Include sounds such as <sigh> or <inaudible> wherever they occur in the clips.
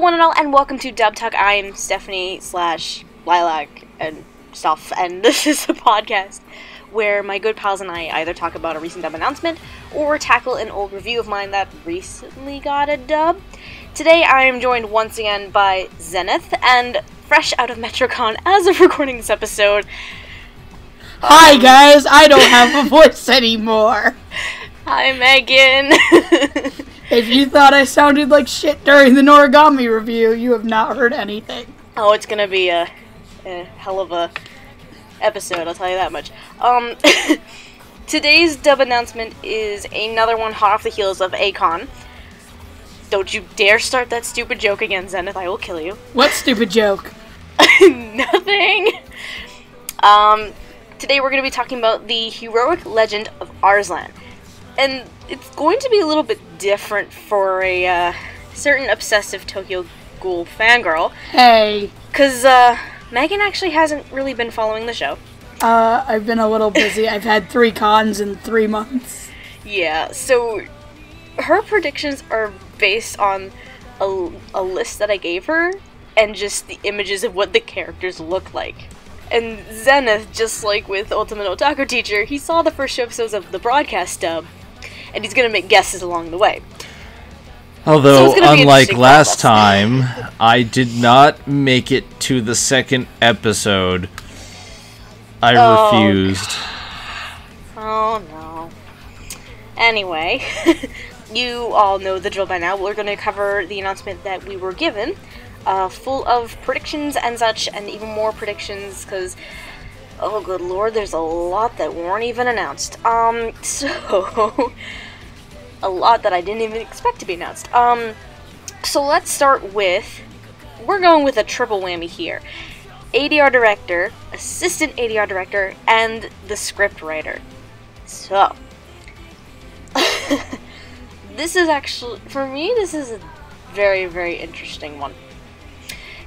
one and all, and welcome to Dub Talk. I'm Stephanie slash Lilac and stuff, and <laughs> this is a podcast where my good pals and I either talk about a recent dub announcement or tackle an old review of mine that recently got a dub. Today I am joined once again by Zenith, and fresh out of Metrocon as of recording this episode. Hi um, guys, I don't have a voice anymore. <laughs> Hi Megan. <laughs> If you thought I sounded like shit during the Noragami review, you have not heard anything. oh, it's gonna be a, a hell of a episode. I'll tell you that much. Um, <laughs> today's dub announcement is another one hot off the heels of AKon. Don't you dare start that stupid joke again, Zenith. I will kill you. <laughs> What stupid joke? Nothing. Um, today we're going to be talking about the heroic legend of Arslan. And it's going to be a little bit different for a uh, certain obsessive Tokyo Ghoul fangirl. Hey, Because uh, Megan actually hasn't really been following the show. uh, I've been a little busy. I've had three cons in three months. Yeah, so her predictions are based on a, a list that I gave her and just the images of what the characters look like. And Zenith, just like with Ultimate Otaku Teacher, he saw the first two episodes of the broadcast dub, and he's gonna make guesses along the way. Although, it's unlike last time, I did not make it to the second episode. I Oh, refused. Oh no. Anyway, <laughs> you all know the drill by now. We're going to cover the announcement that we were given, uh, full of predictions and such, and even more predictions, because, oh good lord, there's a lot that weren't even announced. Um, <laughs> so, a lot that I didn't even expect to be announced. Um, so let's start with, we're going with a triple whammy here. ADR director, assistant ADR director, and the script writer. So, <laughs> this is actually, for me, this is a very, very interesting one.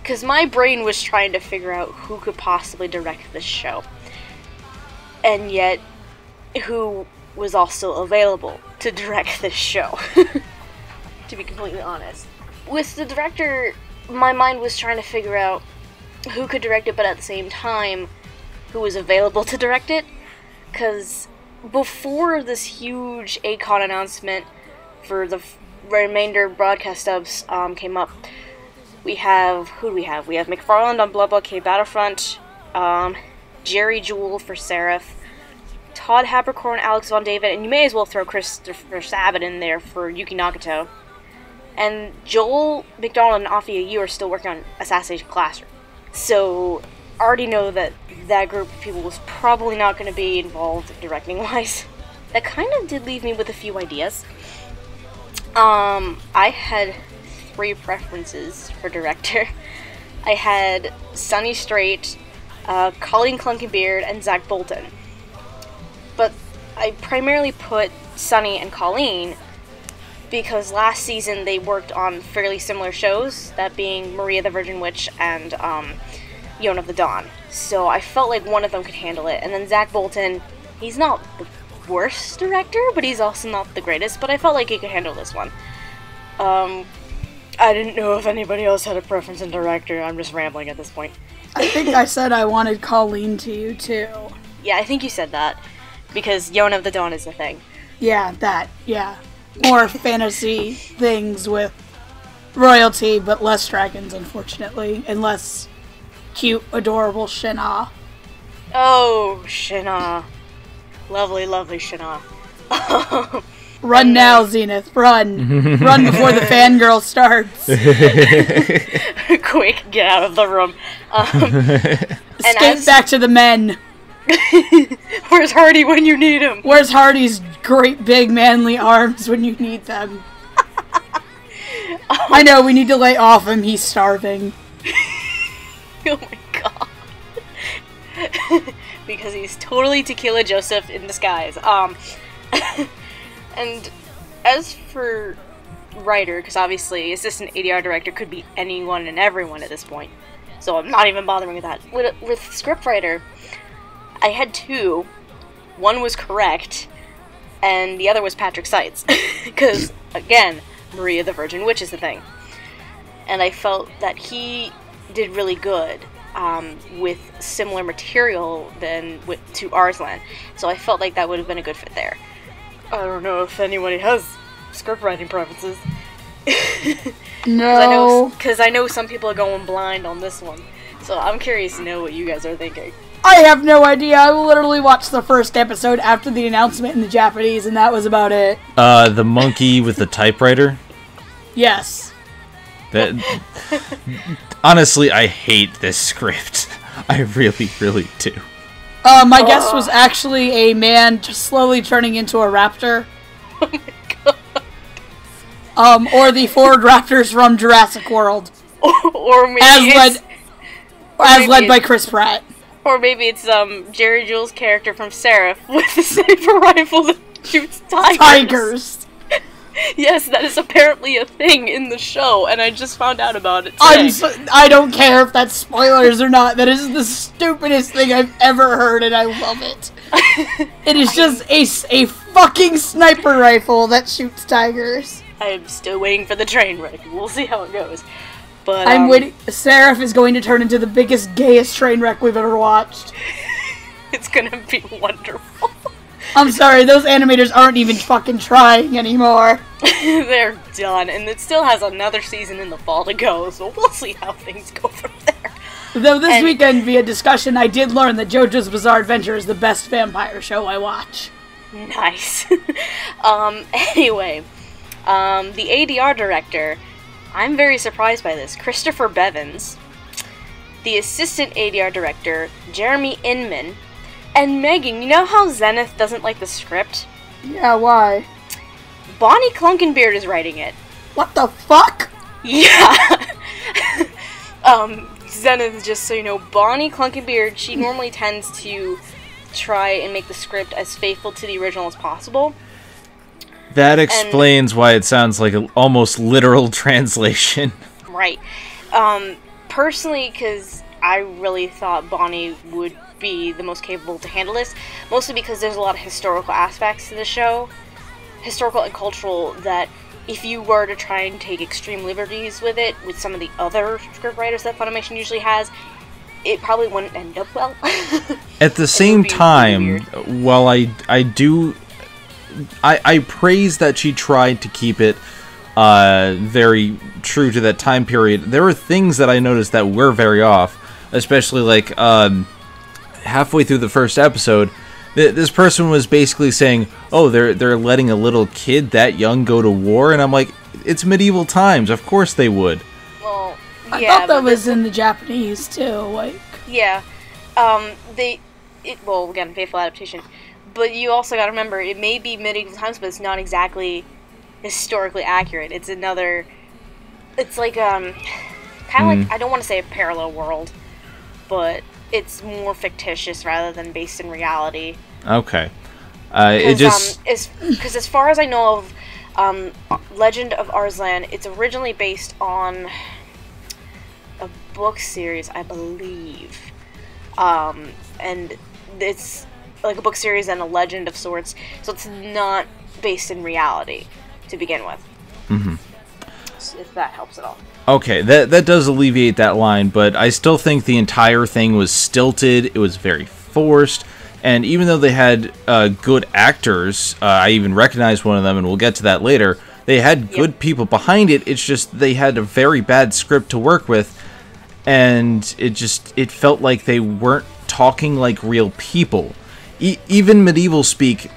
Because my brain was trying to figure out who could possibly direct this show. And yet, who was also available to direct this show. <laughs> to be completely honest. With the director, my mind was trying to figure out who could direct it, but at the same time, who was available to direct it. Because before this huge AKon announcement for the remainder broadcast stubs um, came up, we have who do we have? We have McFarland on Blah Blah K Battlefront, um, Jerry Jewell for Seraph, Todd Haberkorn, Alex Von David, and you may as well throw Christopher Sabat in there for Yuki Nagato. And Joel McDonald and Afia Yu are still working on Assassination Classroom. So, I already know that that group of people was probably not going to be involved directing wise. <laughs> That kind of did leave me with a few ideas. Um, I had three preferences for director. <laughs> I had Sonny Strait, uh, Colleen Clinkenbeard, and Zach Bolton. But I primarily put Sonny and Colleen because last season they worked on fairly similar shows, that being Maria the Virgin Witch and um, Yona of the Dawn. So I felt like one of them could handle it. And then Zach Bolton, he's not the worst director, but he's also not the greatest, but I felt like he could handle this one. Um, I didn't know if anybody else had a preference in director. I'm just rambling at this point. I think I said I wanted Colleen to you too. Yeah, I think you said that because Yona of the Dawn is a thing. Yeah, that. Yeah, more fantasy things with royalty, but less dragons, unfortunately, and less cute, adorable Shina. Oh, Shina. Lovely, lovely Shina. <laughs> Run now, Zenith. Run. <laughs> Run before the fangirl starts. <laughs> Quick, get out of the room. Um, Escape as- back to the men. <laughs> where's Hardy when you need him? Where's Hardy's great big manly arms when you need them? I know, we need to lay off him. He's starving. Oh my god. because he's totally Tequila Joseph in disguise. Um, and as for writer, because obviously assistant ADR director could be anyone and everyone at this point, so I'm not even bothering with that. With, with scriptwriter, I had two. One was correct, and the other was Patrick Seitz. <laughs> Because, again, Maria the Virgin Witch is the thing. and I felt that he did really good um, with similar material than with, to Arslan. So I felt like that would have been a good fit there. I don't know if anybody has script writing preferences. No. Because I, know some people are going blind on this one. So I'm curious to know what you guys are thinking. I have no idea. I literally watched the first episode after the announcement in the Japanese, and that was about it. Uh, the monkey with the typewriter. Yes. That honestly, I hate this script. <laughs> I really, really do. Uh, my guess was actually a man just slowly turning into a raptor. Oh my god. Um, or the Ford Raptors from Jurassic World, <laughs> or maybe as led, as maybe led by Chris Pratt. or maybe it's um Jerry Jewell's character from Seraph <laughs> with the sniper rifle that shoots tigers. Tigers. Yes, that is apparently a thing in the show, and I just found out about it today. I'm so, I don't care if that's spoilers or not. That is the stupidest thing I've ever heard, and I love it. <laughs> It is just a, a fucking sniper rifle that shoots tigers. I'm still waiting for the train wreck. We'll see how it goes. But I'm um, waiting. Seraph is going to turn into the biggest, gayest train wreck we've ever watched. <laughs> It's gonna be wonderful. I'm sorry, those animators aren't even fucking trying anymore. <laughs> They're done, and it still has another season in the fall to go. So we'll see how things go from there. Though this And- weekend, via discussion, I did learn that JoJo's Bizarre Adventure is the best vampire show I watch. Nice. <laughs> um, anyway, um, the ADR director, I'm very surprised by this. Christopher Bevins, the assistant ADR director, Jeremy Inman, and Megan. You know how Zenith doesn't like the script? Yeah, why? Bonnie Clinkenbeard is writing it. What the fuck? Yeah. <laughs> um, Zenith, just so you know, Bonnie Clinkenbeard, she normally tends to try and make the script as faithful to the original as possible. That explains why it sounds like an almost literal <laughs> translation. Right. Um, personally, because I really thought Bonnie would be the most capable to handle this, mostly because there's a lot of historical aspects to the show, historical and cultural, that if you were to try and take extreme liberties with it, with some of the other scriptwriters that Funimation usually has, it probably wouldn't end up well. <laughs> At the same time, while I I do I I praise that she tried to keep it uh very true to that time period. There were things that I noticed that were very off, especially like um halfway through the first episode th- this person was basically saying, "Oh, they're they're letting a little kid that young go to war," and I'm like, "It's medieval times. Of course they would." well, I thought that was in the Japanese too. Like, Yeah. Um, they, it, well, again, faithful adaptation. But you also got to remember, it may be medieval times, but it's not exactly historically accurate. It's another, it's like, um, kind of like, I don't want to say a parallel world, but it's more fictitious rather than based in reality. Okay. Uh, it just um, is because as far as I know of um, Legend of Arslan, it's originally based on a book series, I believe, um, and it's like a book series and a legend of sorts. So it's not based in reality to begin with. Mm-hmm. If that helps at all. Okay, that that does alleviate that line, but I still think the entire thing was stilted. It was very forced, and even though they had uh, good actors, uh, I even recognized one of them, and we'll get to that later. They had good people behind it. It's just they had a very bad script to work with, and it just it felt like they weren't talking like real people. E- even medieval speak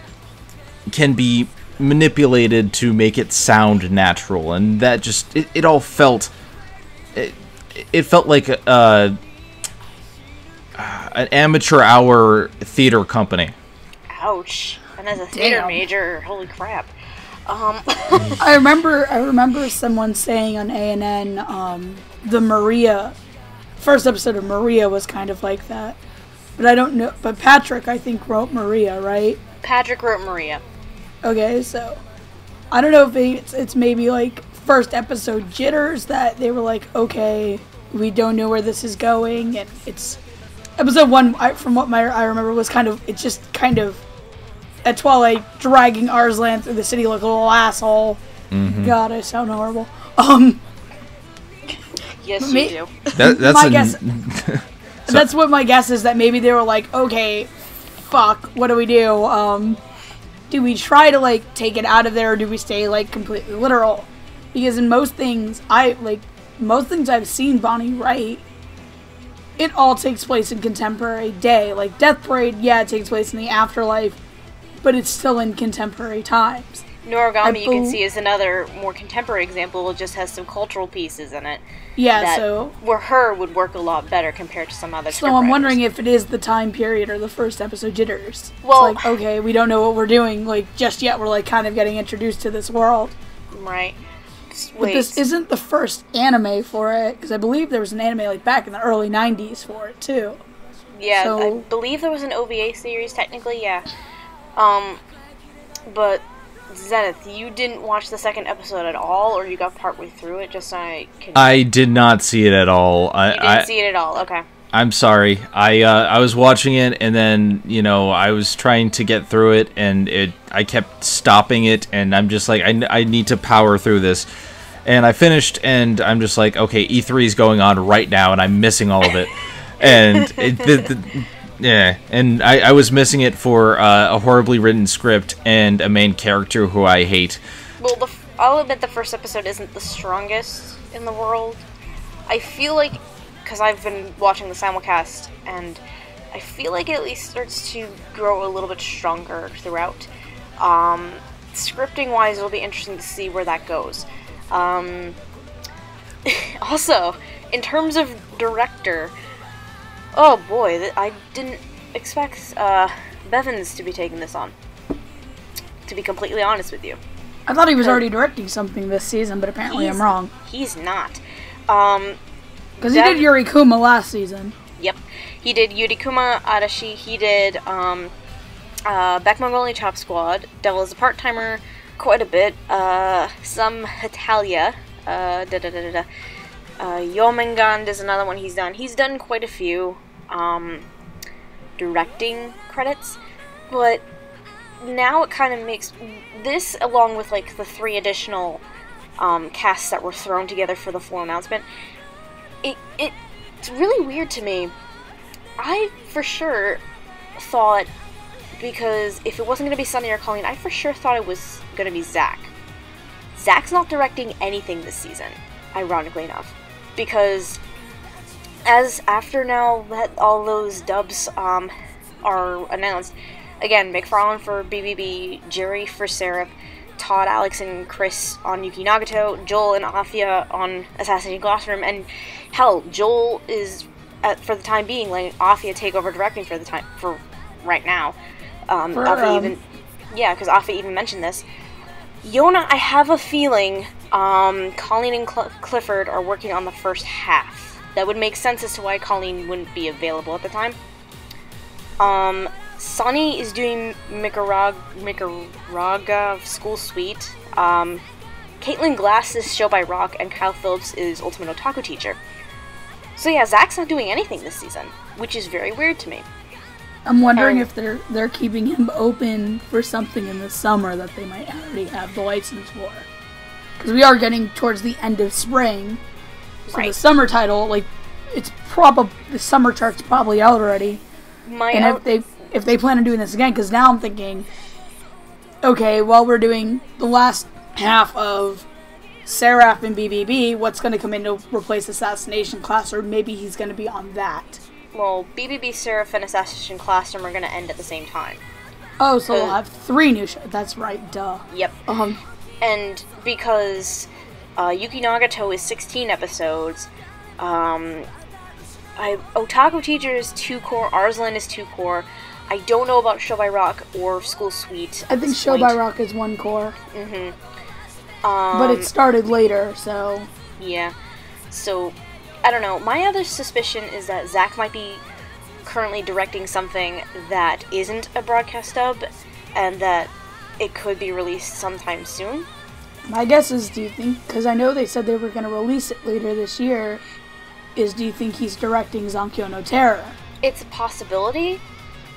can be manipulated to make it sound natural and that just it, it all felt it, it felt like a, uh, an amateur hour theater company Ouch. And as a theater Damn. major, holy crap. Um, <laughs> I remember, I remember someone saying on ANN, um, the Maria, first episode of Maria was kind of like that. But I don't know. But Patrick, I think, wrote Maria, right? Patrick wrote Maria. Okay, so I don't know if it's, it's maybe like first episode jitters that they were like, okay, we don't know where this is going, and it's episode one. I, from what my I remember was kind of it's just kind of at Twilight dragging Arslan through the city like a little asshole. God, I sound horrible. Um, Yes, Me- you do. That, <laughs> that's My a, guess- <laughs> That's what my guess is that maybe they were like, okay, fuck, what do we do? Um, do we try to like take it out of there, or do we stay like completely literal? Because in most things, I like most things I've seen Bonnie write, it all takes place in contemporary day. Like Death Parade, yeah, it takes place in the afterlife, but it's still in contemporary times. Noragami, you can see, is another more contemporary example. It just has some cultural pieces in it. Yeah, that so where her would work a lot better compared to some other. So I'm wondering if it is the time period or the first episode jitters. Well- it's like okay, we don't know what we're doing like just yet. We're like kind of getting introduced to this world. right. S- But this isn't the first anime for it because I believe there was an anime like back in the early '90s for it too. yeah, so- I believe there was an OVA series technically. Yeah, um, but Zenith, you didn't watch the second episode at all, or you got partway through it. Just so I can. I did not see it at all. I, you didn't I, see it at all. Okay. I'm sorry. I uh, I was watching it and then you know I was trying to get through it and it I kept stopping it and I'm just like I, I need to power through this, and I finished and I'm just like okay E3 is going on right now and I'm missing all of it, <laughs> and it, the, the, yeah and I, I was missing it for uh, a horribly written script and a main character who I hate. Well, the I'll admit the first episode isn't the strongest in the world. I feel like, because I've been watching the simulcast, and I feel like it at least starts to grow a little bit stronger throughout. Um, scripting wise, it'll be interesting to see where that goes. Um, <laughs> also, in terms of director, oh boy, th- I didn't expect uh, Bevins to be taking this on. To be completely honest with you. I thought he was already directing something this season, but apparently I'm wrong He's not. Um, because he did Yurikuma last season. yep. He did Yurikuma Arashi. He did um, uh, Beck Mongolian Chop Squad. Devil is a part timer quite a bit. Uh, some Hetalia. Uh, da da da da da. Uh, Jormungand is another one he's done. He's done quite a few um, directing credits, but now it kind of makes this along with like the three additional um, casts that were thrown together for the full announcement. It, it it's really weird to me. I for sure thought because if it wasn't going to be Sonny or Colleen, I for sure thought it was going to be Zach. Zach's not directing anything this season, ironically enough, because as after now that all those dubs um, are announced, again, McFarland for BBB, Jerry for Seraph, Todd, Alex, and Chris on Yuki Nagato, Joel and Afia on Assassination Classroom, and hell, Joel is at, for the time being letting Afia take over directing for the time for right now. Um, For, Afia um, even, yeah, because Afia even mentioned this. Yona, I have a feeling um, Colleen and Cl- Clifford are working on the first half. That would make sense as to why Colleen wouldn't be available at the time. Um, Sonny is doing Mikarag- Mikagura School Suite. Um, Caitlin Glass is Show by Rock, and Kyle Phillips is Ultimate Otaku Teacher. So yeah, Zach's not doing anything this season, which is very weird to me. I'm wondering And- if they're they're keeping him open for something in the summer that they might already have the license for. Because we are getting towards the end of spring, so the summer title, like, it's probably the summer chart's probably out already. My And own- if they if they plan on doing this again, because now I'm thinking, okay, well we're doing the last half of Seraph and BBB. What's going to come in to replace Assassination Class, or maybe he's going to be on that. well, BBB Seraph and Assassination Classroom are going to end at the same time. Oh, so we'll Uh, have three new shows. That's right, duh. Yep. Um, and because uh, Yuki Nagato is 16 episodes, um, I, Otaku Teacher is 2 cour, Arslan is 2 cour. I don't know about Show by Rock or School Suite. I think Show by. Rock is one cour, Um, but it started later, so Yeah. So, I don't know. My other suspicion is that Zach might be currently directing something that isn't a broadcast dub, and that it could be released sometime soon. My guess is, do you think? Because I know they said they were going to release it later this year. Is do you think he's directing Zankyo no Terror? It's a possibility,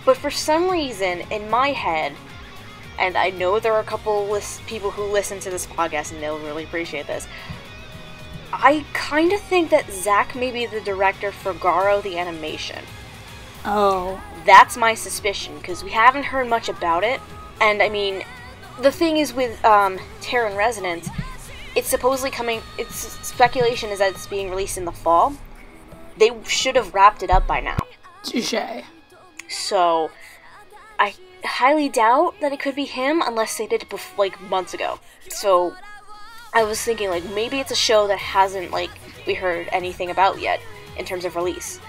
but for some reason in my head, and I know there are a couple lis- people who listen to this podcast and they'll really appreciate this. I kind of think that Zach may be the director for Garo the animation. Oh. That's my suspicion because we haven't heard much about it. And I mean, the thing is with um, Terran Resonance, it's supposedly coming. Its speculation is that it's being released in the fall. They should have wrapped it up by now. Touche. So, I highly doubt that it could be him unless they did it bef- like months ago. So, I was thinking like maybe it's a show that hasn't like we heard anything about yet in terms of release.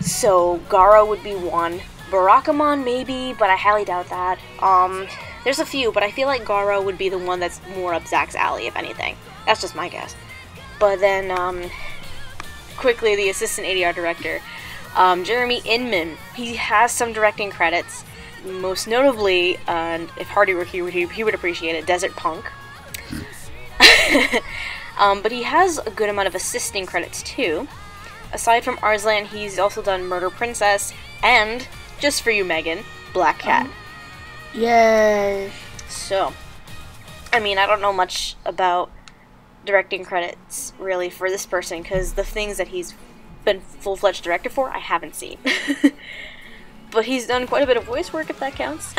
So Garo would be one. Barakamon maybe, but I highly doubt that. Um, there's a few, but I feel like Garo would be the one that's more up Zach's alley, if anything. That's just my guess. But then, um, quickly, the assistant ADR director, um, Jeremy Inman, he has some directing credits. Most notably, uh, if Hardy were here, he, he would appreciate it, Desert Punk. <laughs> um, but he has a good amount of assisting credits too. Aside from Arslan, he's also done Murder Princess and, just for you, Megan, Black Cat. Yay. So, I mean, I don't know much about directing credits really for this person because the things that he's been full fledged director for, I haven't seen. <laughs> but he's done quite a bit of voice work if that counts.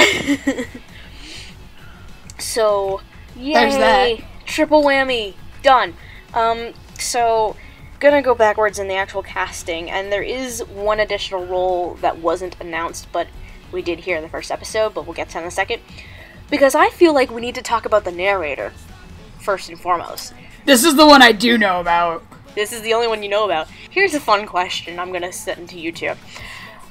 <laughs> so, yay! There's that. Triple whammy! Done. Um, so, gonna go backwards in the actual casting, and there is one additional role that wasn't announced, but we did here in the first episode, but we'll get to in a second. Because I feel like we need to talk about the narrator, first and foremost. This is the one I do know about. This is the only one you know about. Here's a fun question I'm gonna send to you two.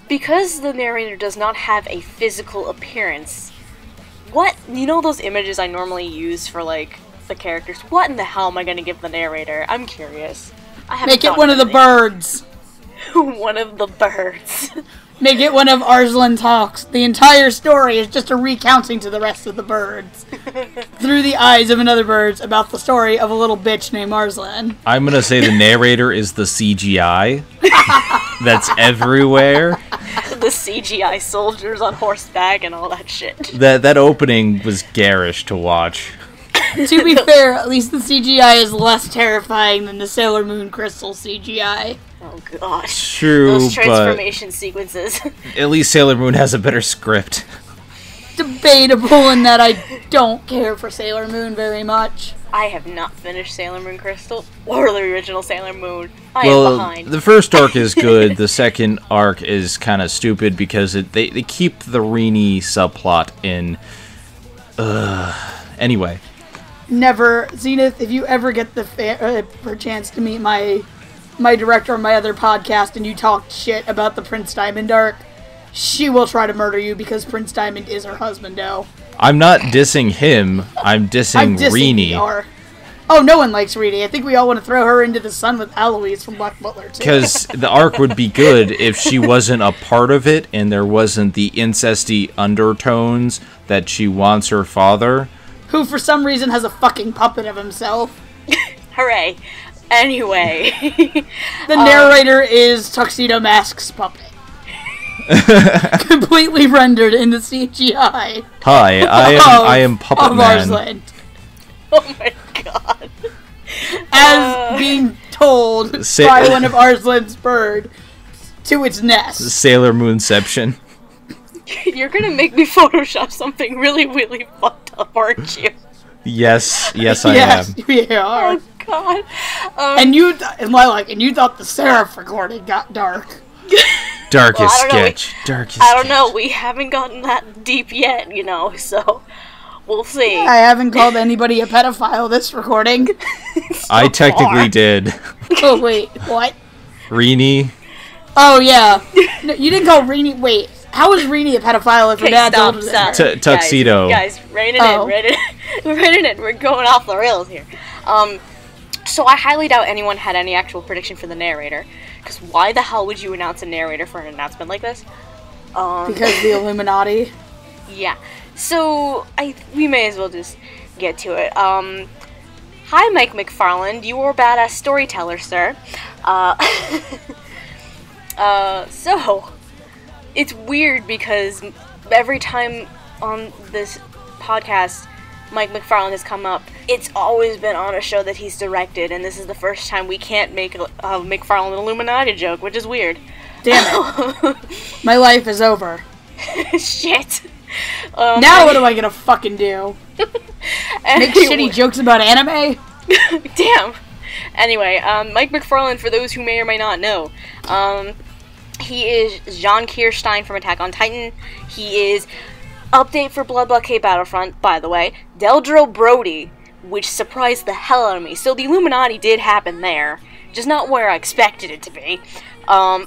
Because the narrator does not have a physical appearance, what you know those images I normally use for like the characters? What in the hell am I gonna give the narrator? I'm curious. Make it one of the birds. <laughs> one of the birds. <laughs> Make it one of Arslan talks. The entire story is just a recounting to the rest of the birds. <laughs> through the eyes of another bird about the story of a little bitch named Arslan. I'm gonna say the narrator is the CGI that's everywhere. the CGI soldiers on horseback and all that shit. That that opening was garish to watch. to be fair, at least the CGI is less terrifying than the Sailor Moon Crystal CGI. Oh gosh. True, Those but transformation sequences. <laughs> at least Sailor Moon has a better script. Debatable in that I don't care for Sailor Moon very much. I have not finished Sailor Moon Crystal or the original Sailor Moon. I am well, behind. the first arc is <laughs> good. the second arc is kind of stupid because it, they they keep the Rini subplot in. Uh, anyway, Never, Zenith. If you ever get the fa- uh, per chance to meet my my director on my other podcast, and you talk shit about the Prince Diamond arc, she will try to murder you because Prince Diamond is her husband. No, I'm not dissing him. I'm dissing, I'm dissing Rini the. Oh, no one likes Rini. I think we all want to throw her into the sun with Eloise from Black Butler too. because the arc would be good if she wasn't a part of it and there wasn't the incesty undertones that she wants her father. who for some reason has a fucking puppet of himself. <laughs> Hooray. Anyway. <laughs> The narrator is Tuxedo Mask's puppet. <laughs> Completely rendered into CGI. Hi, I am of- I am Puppet of Man. Arslan. oh my god. As Uh. being told Sa- by one of Arslan's bird to its nest. Sailor Moonception. You're gonna make me Photoshop something really, really fucked up, aren't you? Yes, yes, I yes, am. we are. Oh god. Um, And you, th- and Lilac, and you thought the Seraph recording got dark. <laughs> Darkest Well, I don't know, we- sketch. Darkest. I don't know, we haven't gotten that deep yet, you know, so we'll see. I haven't called anybody a pedophile this recording. <laughs> I technically far. did. <laughs> oh wait, what? Reenie. Oh yeah, no, you didn't call Reenie. Wait, how is Rini a pedophile if her Okay, dad's stop, older than stop. her? Tu- tuxedo. Guys, guys rein it Oh. in, rein it in. rein it in. We're going off the rails here. Um, so I highly doubt anyone had any actual prediction for the narrator. Because why the hell would you announce a narrator for an announcement like this? Um, Because the <laughs> Illuminati. yeah. So I we may as well just get to it. Um, hi, Mike McFarland. You are a badass storyteller, sir. Uh, <laughs> uh, so it's weird because every time on this podcast Mike McFarland has come up, it's always been on a show that he's directed, and this is the first time we can't make a, a McFarland Illuminati joke, which is weird. Damn it. <laughs> My life is over. Shit. Um, Now what am I gonna fucking do? <laughs> Make shitty jokes about anime? <laughs> Damn. Anyway, um, Mike McFarland, for those who may or may not know, um, he is Jean Kirstein from Attack on Titan. He is update for Blood Blockade Battlefront, by the way, Deldro Brody, which surprised the hell out of me. So the Illuminati did happen there, just not where I expected it to be. Um,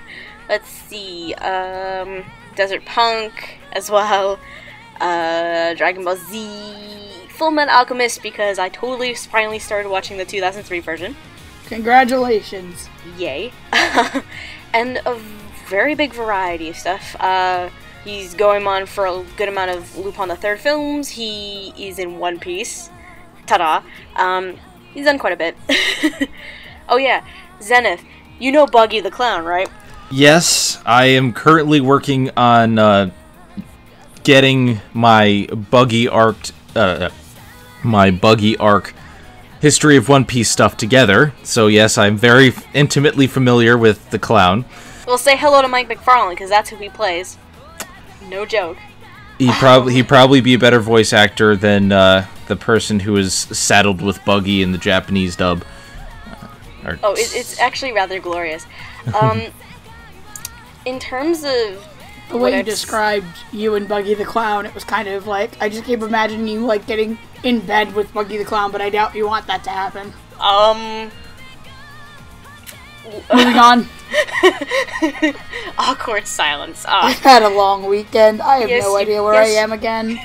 <laughs> let's see, um, Desert Punk as well, uh, Dragon Ball Z, Full Metal Alchemist because I totally finally started watching the 2003 version. Congratulations. Yay. <laughs> and a very big variety of stuff. Uh, he's going on for a good amount of Lupin the Third films. He is in One Piece. Ta-da. Um, he's done quite a bit. <laughs> oh yeah, Zenith. You know Buggy the Clown, right? Yes, I am currently working on uh, getting my buggy arc, uh, my buggy arc history of One Piece stuff together. So yes, I'm very f- intimately familiar with the clown. Well, say hello to Mike McFarland because that's who he plays. No joke. He probably he probably be a better voice actor than uh, the person who is saddled with Buggy in the Japanese dub. Uh, or- Oh, it, it's actually rather glorious. Um, <laughs> in terms of The way you I've s- described you and Buggy the Clown, it was kind of like I just keep imagining you like getting in bed with Buggy the Clown, but I doubt you want that to happen. um Moving on. <laughs> awkward silence. I've had a long weekend. I have Yes, no idea where I am again.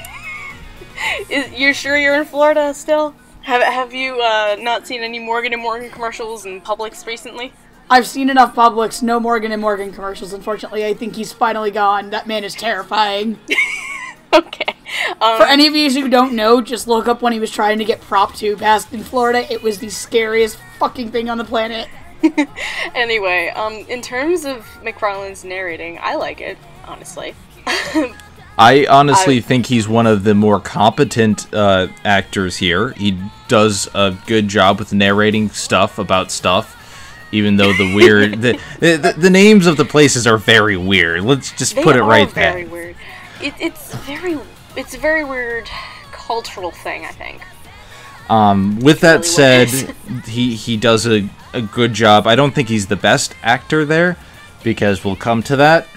<laughs> is, you're sure you're in Florida still? Have Have you uh, not seen any Morgan and Morgan commercials in Publix recently? I've seen enough Publix, no Morgan and Morgan commercials. Unfortunately, I think he's finally gone. That man is terrifying. <laughs> Okay. Um, For any of you who don't know, just look up when he was trying to get Prop 2 passed in Florida. It was the scariest fucking thing on the planet. <laughs> anyway, um, in terms of McFarland's narrating, I like it honestly. <laughs> I honestly I- think he's one of the more competent uh, actors here. He does a good job with narrating stuff about stuff, even though the weird the, <laughs> the the names of the places are very weird. Let's just put it right very there. weird. It, it's very it's a very weird cultural thing. I think. Um, with that said, <laughs> he he does a, a good job. I don't think he's the best actor there, because we'll come to that.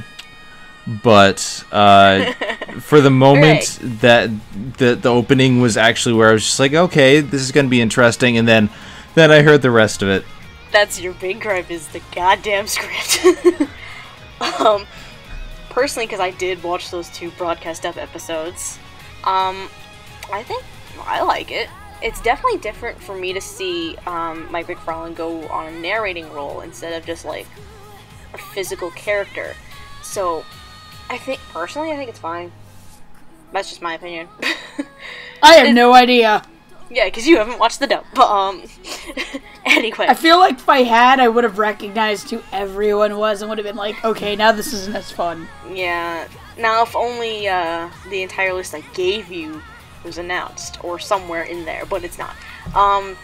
But uh, <laughs> for the moment, that the the opening was actually where I was just like, okay, this is gonna be interesting, and then then I heard the rest of it. That's your big gripe is the goddamn script. <laughs> um, personally, because I did watch those two broadcast up episodes, um, I think I like it. It's definitely different for me to see um, Mike McFarland go on a narrating role instead of just like a physical character. So, I think personally, I think it's fine. That's just my opinion. <laughs> I have no idea. yeah, because you haven't watched the dub. But, um, <laughs> anyway. I feel like if I had, I would have recognized who everyone was and would have been like, okay, now this isn't as fun. Yeah. Now, if only uh, the entire list I gave you was announced or somewhere in there, but it's not. Um,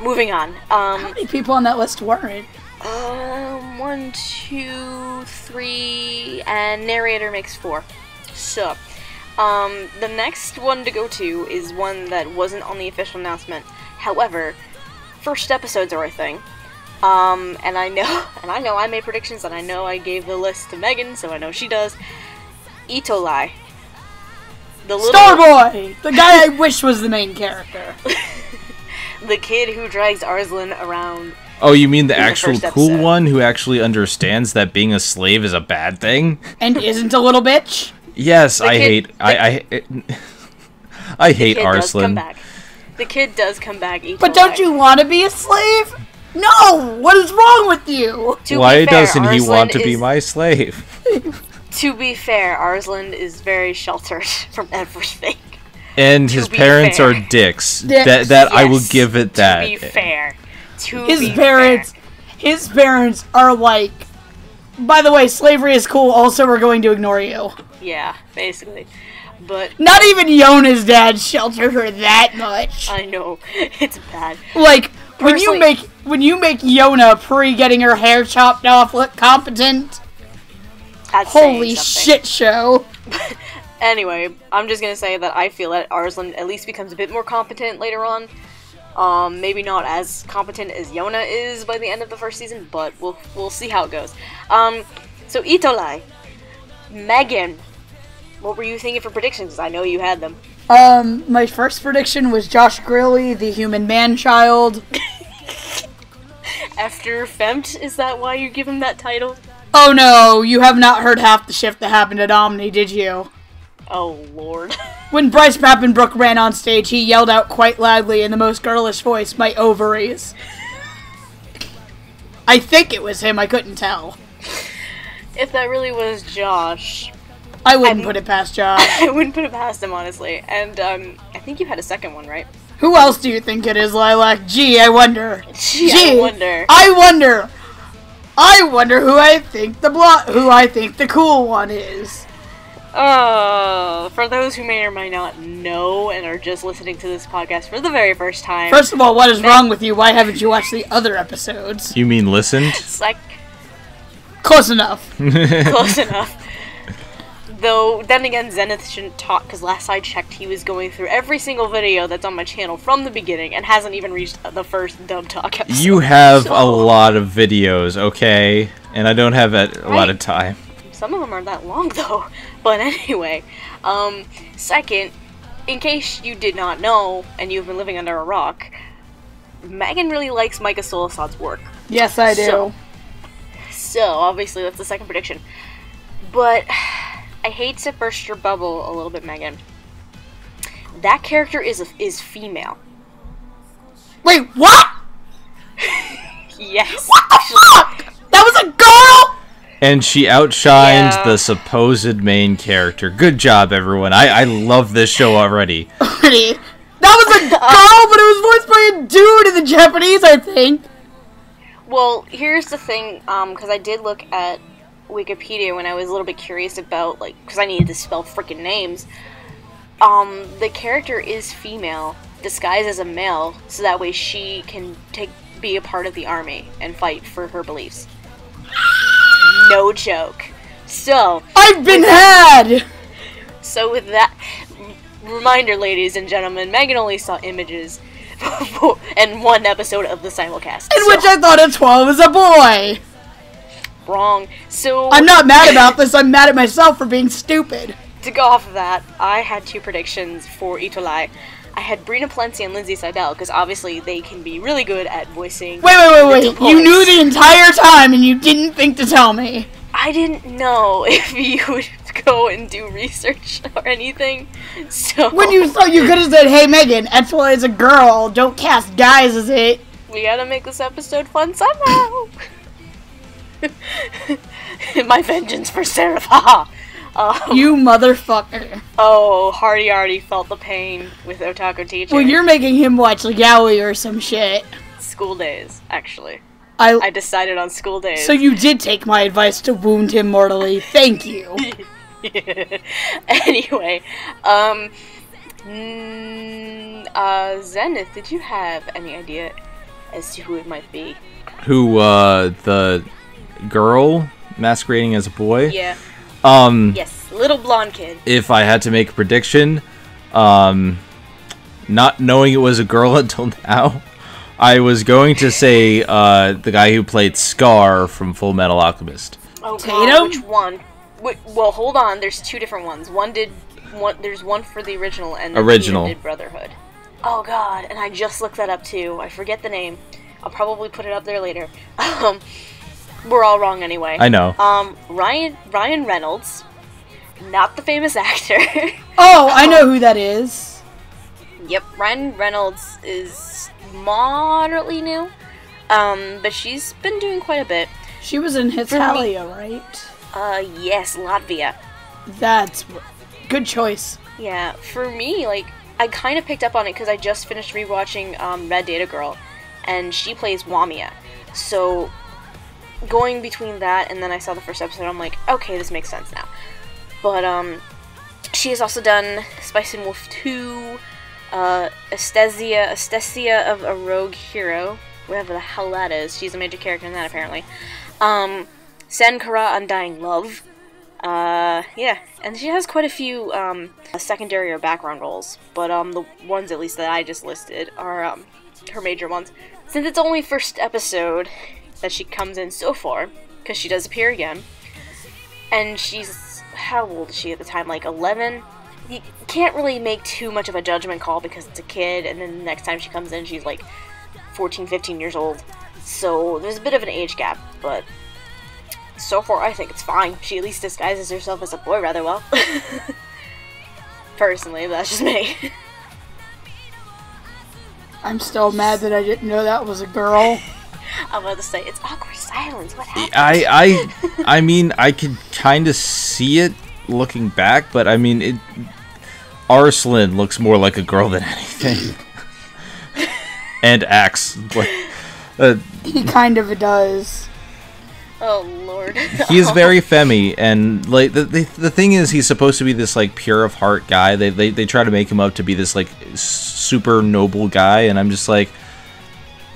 moving on. How Um, many people on that list weren't? um, one, two, three, and narrator makes four. So, um, the next one to go to is one that wasn't on the official announcement. However, first episodes are a thing. Um, and I know, <laughs> and I know I made predictions, and I know I gave the list to Megan, so I know she does. Etoile. The little, Starboy! The guy I wish was the main character. <laughs> the kid who drags Arslan around. Oh, you mean the the actual first cool episode. one who actually understands that being a slave is a bad thing? And isn't a little bitch? Yes, I kid- hate I I <laughs> I hate Kid does come Arslan. back. The kid does come back. Etoile. But don't you want to be a slave? No! What is wrong with you? To be Why fair, doesn't he want to be my slave? <laughs> To be fair, Arslan is very sheltered <laughs> from everything. And his parents fair. are dicks. Dicks, That that I will give it that. To be fair. To His be parents, fair. his parents are like, by the way, slavery is cool. Also, we're going to ignore you. Yeah, basically. but Not even Yona's dad sheltered her that much. I know <laughs> it's bad. Like when you make when you make Yona pre getting her hair chopped off look competent. That's Holy shit show. <laughs> Anyway, I'm just gonna say that I feel that Arslan at least becomes a bit more competent later on. Um, maybe not as competent as Yona is by the end of the first season, but we'll we'll see how it goes. Um, so Etoile, Megan, what were you thinking for predictions? I know you had them. Um, my first prediction was Josh Grelle, the human man child. <laughs> After Femt, is that why you give him that title? Oh no, you have not heard half the shift that happened at Omni, did you? Oh lord. <laughs> When Bryce Papenbrook ran on stage, he yelled out quite loudly in the most girlish voice, My ovaries. I think it was him, I couldn't tell. if that really was Josh, I wouldn't I'm- put it past <laughs> Josh. I wouldn't put it past him honestly. And um, I think you had a second one, right? Who else do you think it is, Lilac? Gee, I wonder. <laughs> Gee, I wonder. I wonder. I wonder who I think the blo- who I think the cool one is. Uh, for those who may or may not know and are just listening to this podcast for the very first time, First of all, what is wrong with you? Why haven't you watched the other episodes? You mean listened? it's like Close enough. <laughs> close enough. Though, then again, Zenith shouldn't talk because last I checked, he was going through every single video that's on my channel from the beginning and hasn't even reached the first dub talk episode. You have So- a lot of videos, okay? And I don't have a, a lot of time. Some of them aren't that long <laughs> though. But anyway, um, second, in case you did not know and you've been living under a rock, Megan really likes Micah Solusod's work. Yes, I do. So- So obviously that's the second prediction. But I hate to burst your bubble a little bit, Megan. That character is a, is female. Wait, what? Yes. What the Fuck! That was a girl. And she outshined Yeah. the supposed main character. Good job, everyone. I, I love this show already. <laughs> Pretty. That was a <laughs> girl, but it was voiced by a dude in the Japanese, I think. Well, here's the thing, um, because I did look at Wikipedia when I was a little bit curious about, like, because I needed to spell freaking names. Um, the character is female, disguised as a male, so that way she can take be a part of the army and fight for her beliefs. No joke. So, I've been had. so with that reminder, ladies and gentlemen, Megan only saw images <laughs> and one episode of the simulcast. In So- which I thought a 12 is a boy. Wrong. So I'm not mad <laughs> about this, I'm mad at myself for being stupid. to go off of that, I had two predictions for Etoile. I had Brina Palencia and Lindsay Seidel because obviously they can be really good at voicing. Wait, wait, wait, wait. You knew the entire time and you didn't think to tell me. I didn't know <laughs> if you would go and do research <laughs> or anything. So When you thought you could have said, hey, Megan, Etoile is a girl, don't cast guys as it. we gotta make this episode fun somehow. <laughs> My vengeance for Seraph. haha. Oh, You motherfucker. oh, Hardy already felt the pain with Otaku teaching. Well, you're making him watch Yaoi or some shit. school days, actually. I, I decided on school days. so you did take my advice to wound him mortally. Thank you. <laughs> anyway, um, mm, uh, Zenith, did you have any idea as to who it might be? Who, uh, the girl masquerading as a boy? Yeah. Um, Yes, little blonde kid. if I had to make a prediction, um, not knowing it was a girl <laughs> until now, I was going to say uh, the guy who played Scar from Full Metal Alchemist. Oh Tatum? god, which one? Wait, well, hold on. There's two different ones. One did one. There's one for the original and then Original. Did Brotherhood. Oh god, and I just looked that up too. I forget the name. I'll probably put it up there later. <laughs> Um, we're all wrong anyway. I know. Um, Ryan Ryan Reynolds, not the famous <laughs> actor. Oh, I know <laughs> who that is. yep, Ryan Reynolds is moderately new, um, but she's been doing quite a bit. She was in Hetalia, right? Uh, yes, Latvia. That's good choice. Yeah, for me, like I kind of picked up on it because I just finished rewatching um, Red Data Girl, and she plays Wamia. So going between that and then I saw the first episode, I'm like, okay, this makes sense now. But um, she has also done Spice and Wolf 2, uh, Estesia, Estesia of a Rogue Hero, whatever the hell that is. She's a major character in that, apparently. Um, Sankarea Undying Love. Uh, yeah, and she has quite a few um, secondary or background roles, but um, the ones at least that I just listed are um, her major ones. Since it's only first episode that she comes in so far, because she does appear again, and she's how old is she at the time? Like 11. You can't really make too much of a judgment call because it's a kid, and then the next time she comes in, she's like 14, 15 years old. So there's a bit of an age gap, but so far I think it's fine. She at least disguises herself as a boy rather well. <laughs> Personally, that's just me. <laughs> I'm still mad that I didn't know that was a girl. <laughs> I'm about to say it's awkward silence. What happened? I I <laughs> I mean I could kind of see it looking back, but I mean it. Arslan looks more like a girl than anything, <laughs> and acts like. Uh, He kind of does. Oh lord. he's very <laughs> femmy and like the, the the thing is he's supposed to be this like pure of heart guy they, they they try to make him up to be this like super noble guy and i'm just like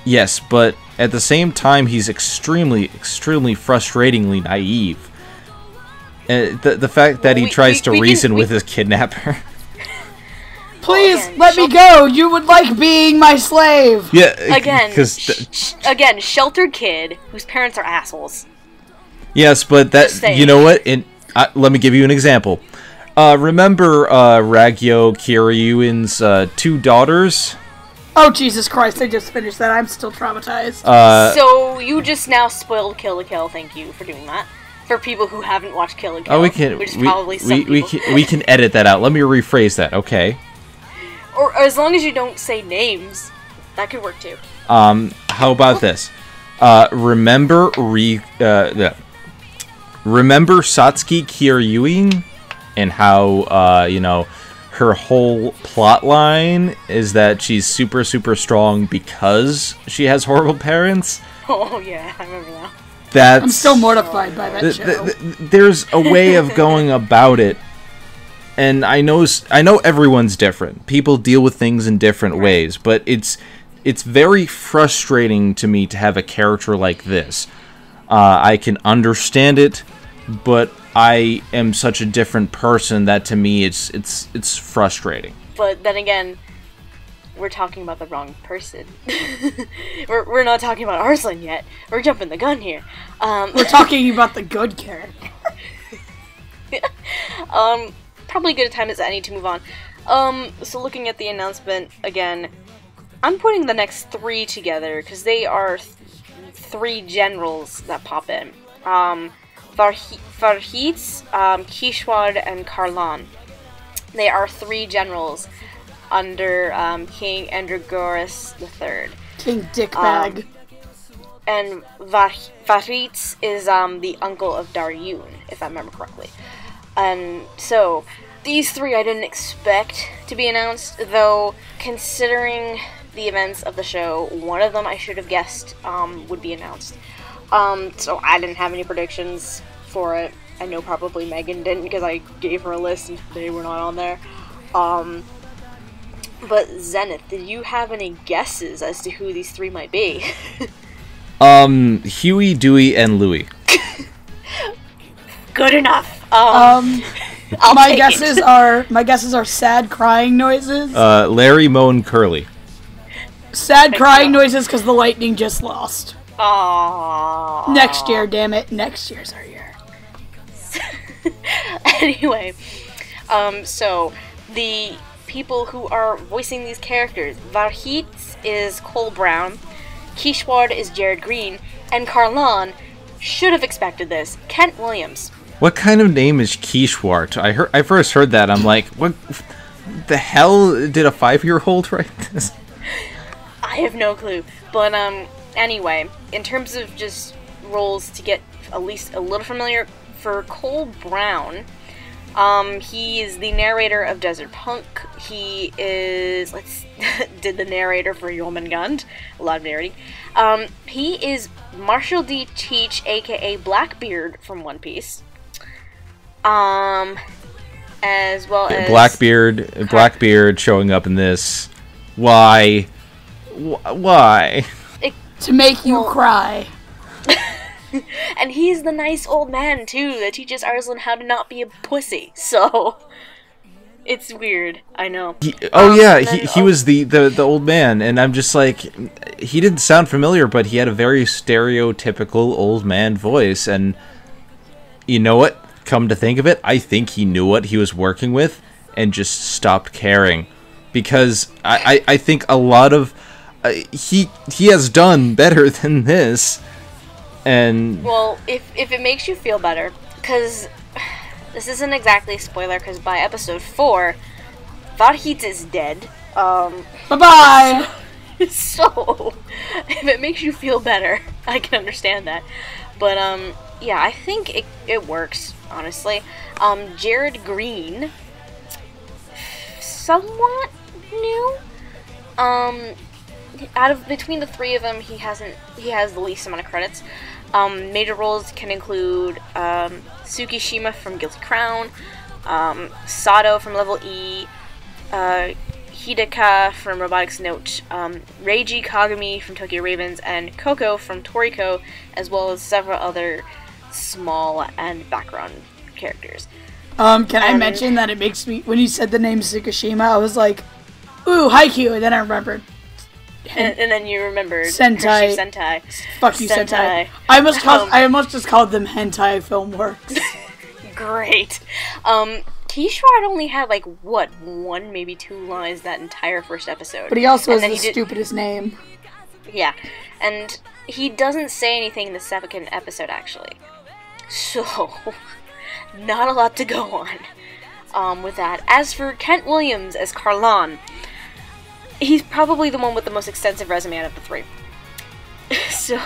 yes but at the same time he's extremely extremely frustratingly naive and the, the fact that he We- tries we- to we can- reason we- with his kidnapper <laughs> Please again, let me go. You would like being my slave. yeah again, because sh- sh- again, sheltered kid whose parents are assholes. Yes, but that you know what? In, uh, let me give you an example. Uh, remember uh, Ragyo Kiryuin's uh, two daughters? Oh Jesus Christ! I just finished that. I'm still traumatized. Uh, so you just now spoiled Kill la Kill. Thank you for doing that. For people who haven't watched Kill la Kill, oh, we can which we, probably some we, we can we can edit that out. Let me rephrase that. Okay. or, or as long as you don't say names, that could work too. Um, how about this? Uh, remember re uh, yeah. remember Satsuki Kiryuin and how uh, you know her whole plot line is that she's super super strong because she has horrible <laughs> parents. <laughs> Oh yeah, I remember that. That's I'm still mortified by that th- show. th- th- there's a way of going <laughs> about it and i know s- i know everyone's different people deal with things in different ways but it's it's very frustrating to me to have a character like this uh, i can understand it but i am such a different person that to me it's it's it's frustrating But then again, we're talking about the wrong person. <laughs> we're, we're not talking about Arslan yet. We're jumping the gun here. Um, We're talking about the good character. <laughs> um, probably good a time as any to move on. Um, so looking at the announcement again, I'm putting the next three together because they are th- three generals that pop in. Um, Farhits, um, Kishward, and Karlan. They are three generals under um, King Andragoras III. King Dickbag. Um, and Var- is um, the uncle of Daryun, if I remember correctly. And so, these three I didn't expect to be announced, though, considering the events of the show, one of them I should have guessed um, would be announced. Um, so, I didn't have any predictions for it. I know probably Megan didn't because I gave her a list and they were not on there. Um, but Zenith, did you have any guesses as to who these three might be? <laughs> um huey dewey and louie Good enough. Um, Um, <laughs> my guesses it. are my guesses are sad crying noises. uh larry Moan, curly sad crying noises because the lightning just lost. Aww. Next year, damn it! Next year's our year. <laughs> anyway, um, so the people who are voicing these characters, Varhit is Cole Brown, Kishward is Jarrod Greene, and Karlan should have expected this. Kent Williams. What kind of name is Kishwart? I heard I first heard that. I'm like, what the hell did a five year old write this? <laughs> I have no clue. But um anyway, in terms of just roles to get at least a little familiar for Cole Brown, um he is the narrator of Desert Punk. He is let's <laughs> did the narrator for Jormungand. A lot of narrating. Um he is Marshall D. Teach aka Blackbeard from One Piece. Um as well as Blackbeard, Blackbeard showing up in this. Why? Why? <laughs> To make you Well- cry. <laughs> And he's the nice old man too that teaches Arslan how to not be a pussy. <laughs> So it's weird. I know. He, oh Um, yeah, and he, he oh. was the, the the old man, and I'm just like, he didn't sound familiar, but he had a very stereotypical old man voice, and you know what? Come to think of it, I think he knew what he was working with and just stopped caring, because I I, I think a lot of uh, he he has done better <laughs> than this, and Well, if if it makes you feel better, because <sighs> this isn't exactly a spoiler, because by episode four, Varhit is dead. Um, Bye bye. <laughs> so <laughs> if it makes you feel better, I can understand that. But um, yeah, I think it it works honestly. Um, Jarrod Greene, <sighs> somewhat new. Um, out of between the three of them, he hasn't he has the least amount of credits. Um, major roles can include um, Tsukishima from Guilty Crown, um, Sato from Level E, uh, Hideka from Robotics Note, um, Reiji Kagami from Tokyo Ravens, and Coco from Toriko, as well as several other small and background characters. Um, can I mention that it makes me when you said the name Tsukushima, I was like, ooh, Haikyuu, and then I remembered. And, and then you remembered Sentai. Sentai. Fuck you, Sentai. Sentai. I almost called, Um, I almost just called them hentai film works. <laughs> Great. Um, Kishward only had like what one, maybe two lines that entire first episode. But he also And has the stupidest name. Yeah, and he doesn't say anything in the second episode actually. So, <laughs> not a lot to go on um, with that. As for Kent Williams as Karlan, he's probably the one with the most extensive resume out of the three. <laughs> so,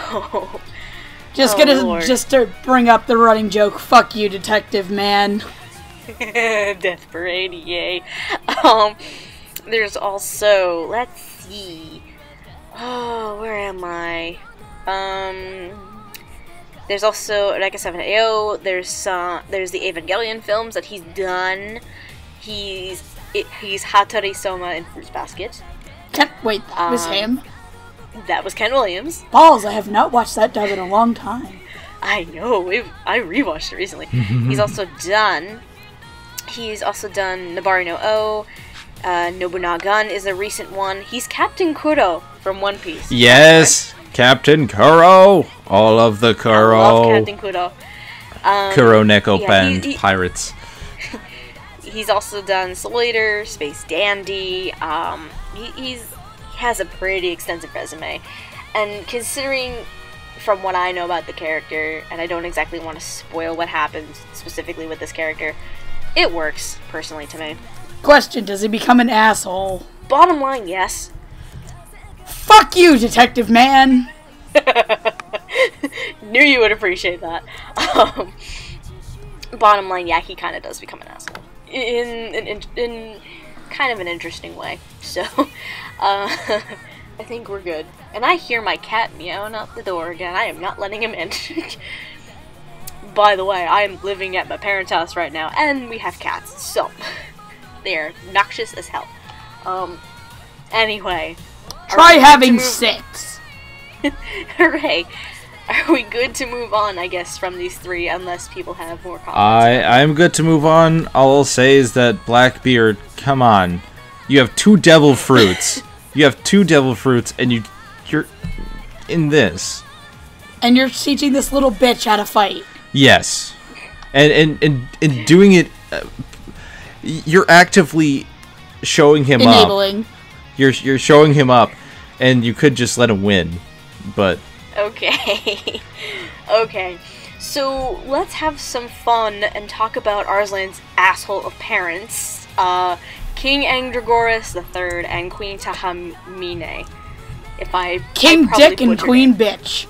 Just Oh, gonna Lord. just to bring up the running joke. Fuck you, detective man. <laughs> Death Parade, yay. Um, there's also, let's see. Oh, where am I? Um, there's also Eureka 7 AO. There's uh, there's the Evangelion films that he's done. He's it, he's Hatori Sohma in Fruits Basket. Ken, wait, that was Um, him. That was Kent Williams. Balls, I have not watched that dub in a long time. I know. We've, I rewatched it recently. He's <laughs> also done. He's also done Nabari no O. Uh, Nobunagan is a recent one. He's Captain Kuro from One Piece. yes, Captain Kuro, all of the I love Kuro, Captain Kuro. Um, Kuro Neko yeah, he- and he- pirates. <laughs> He's also done Soul Eater, Space Dandy. Um, he, he's he has a pretty extensive resume, and considering from what I know about the character, and I don't exactly want to spoil what happens specifically with this character, it works personally to me. Question: Does he become an asshole? Bottom line, yes. Fuck you, detective man. <laughs> Knew you would appreciate that. Um, bottom line, yeah, he kind of does become an asshole in in, in in kind of an interesting way. So, <laughs> uh, I think we're good. And I hear my cat meowing out the door again. I am not letting him in. <laughs> By the way, I am living at my parents' house right now, and we have cats, so <laughs> they are noxious as hell. Um. Anyway, Try we good to having six. Hooray! <laughs> Are we good to move on, I guess, from these three, unless people have more comments? I I'm good to move on. All I'll say is that Blackbeard, come on, you have two devil fruits. <laughs> you have two devil fruits, and you you're in this. And you're teaching this little bitch how to fight. Yes, and and and, and doing it, uh, you're actively showing him up. You're you're showing him up, and you could just let him win, but Okay. <laughs> okay. So let's have some fun and talk about Arslan's asshole of parents, uh, King Andragoras III and Queen Tahamine. If I I King probably Dick and Queen Bitch.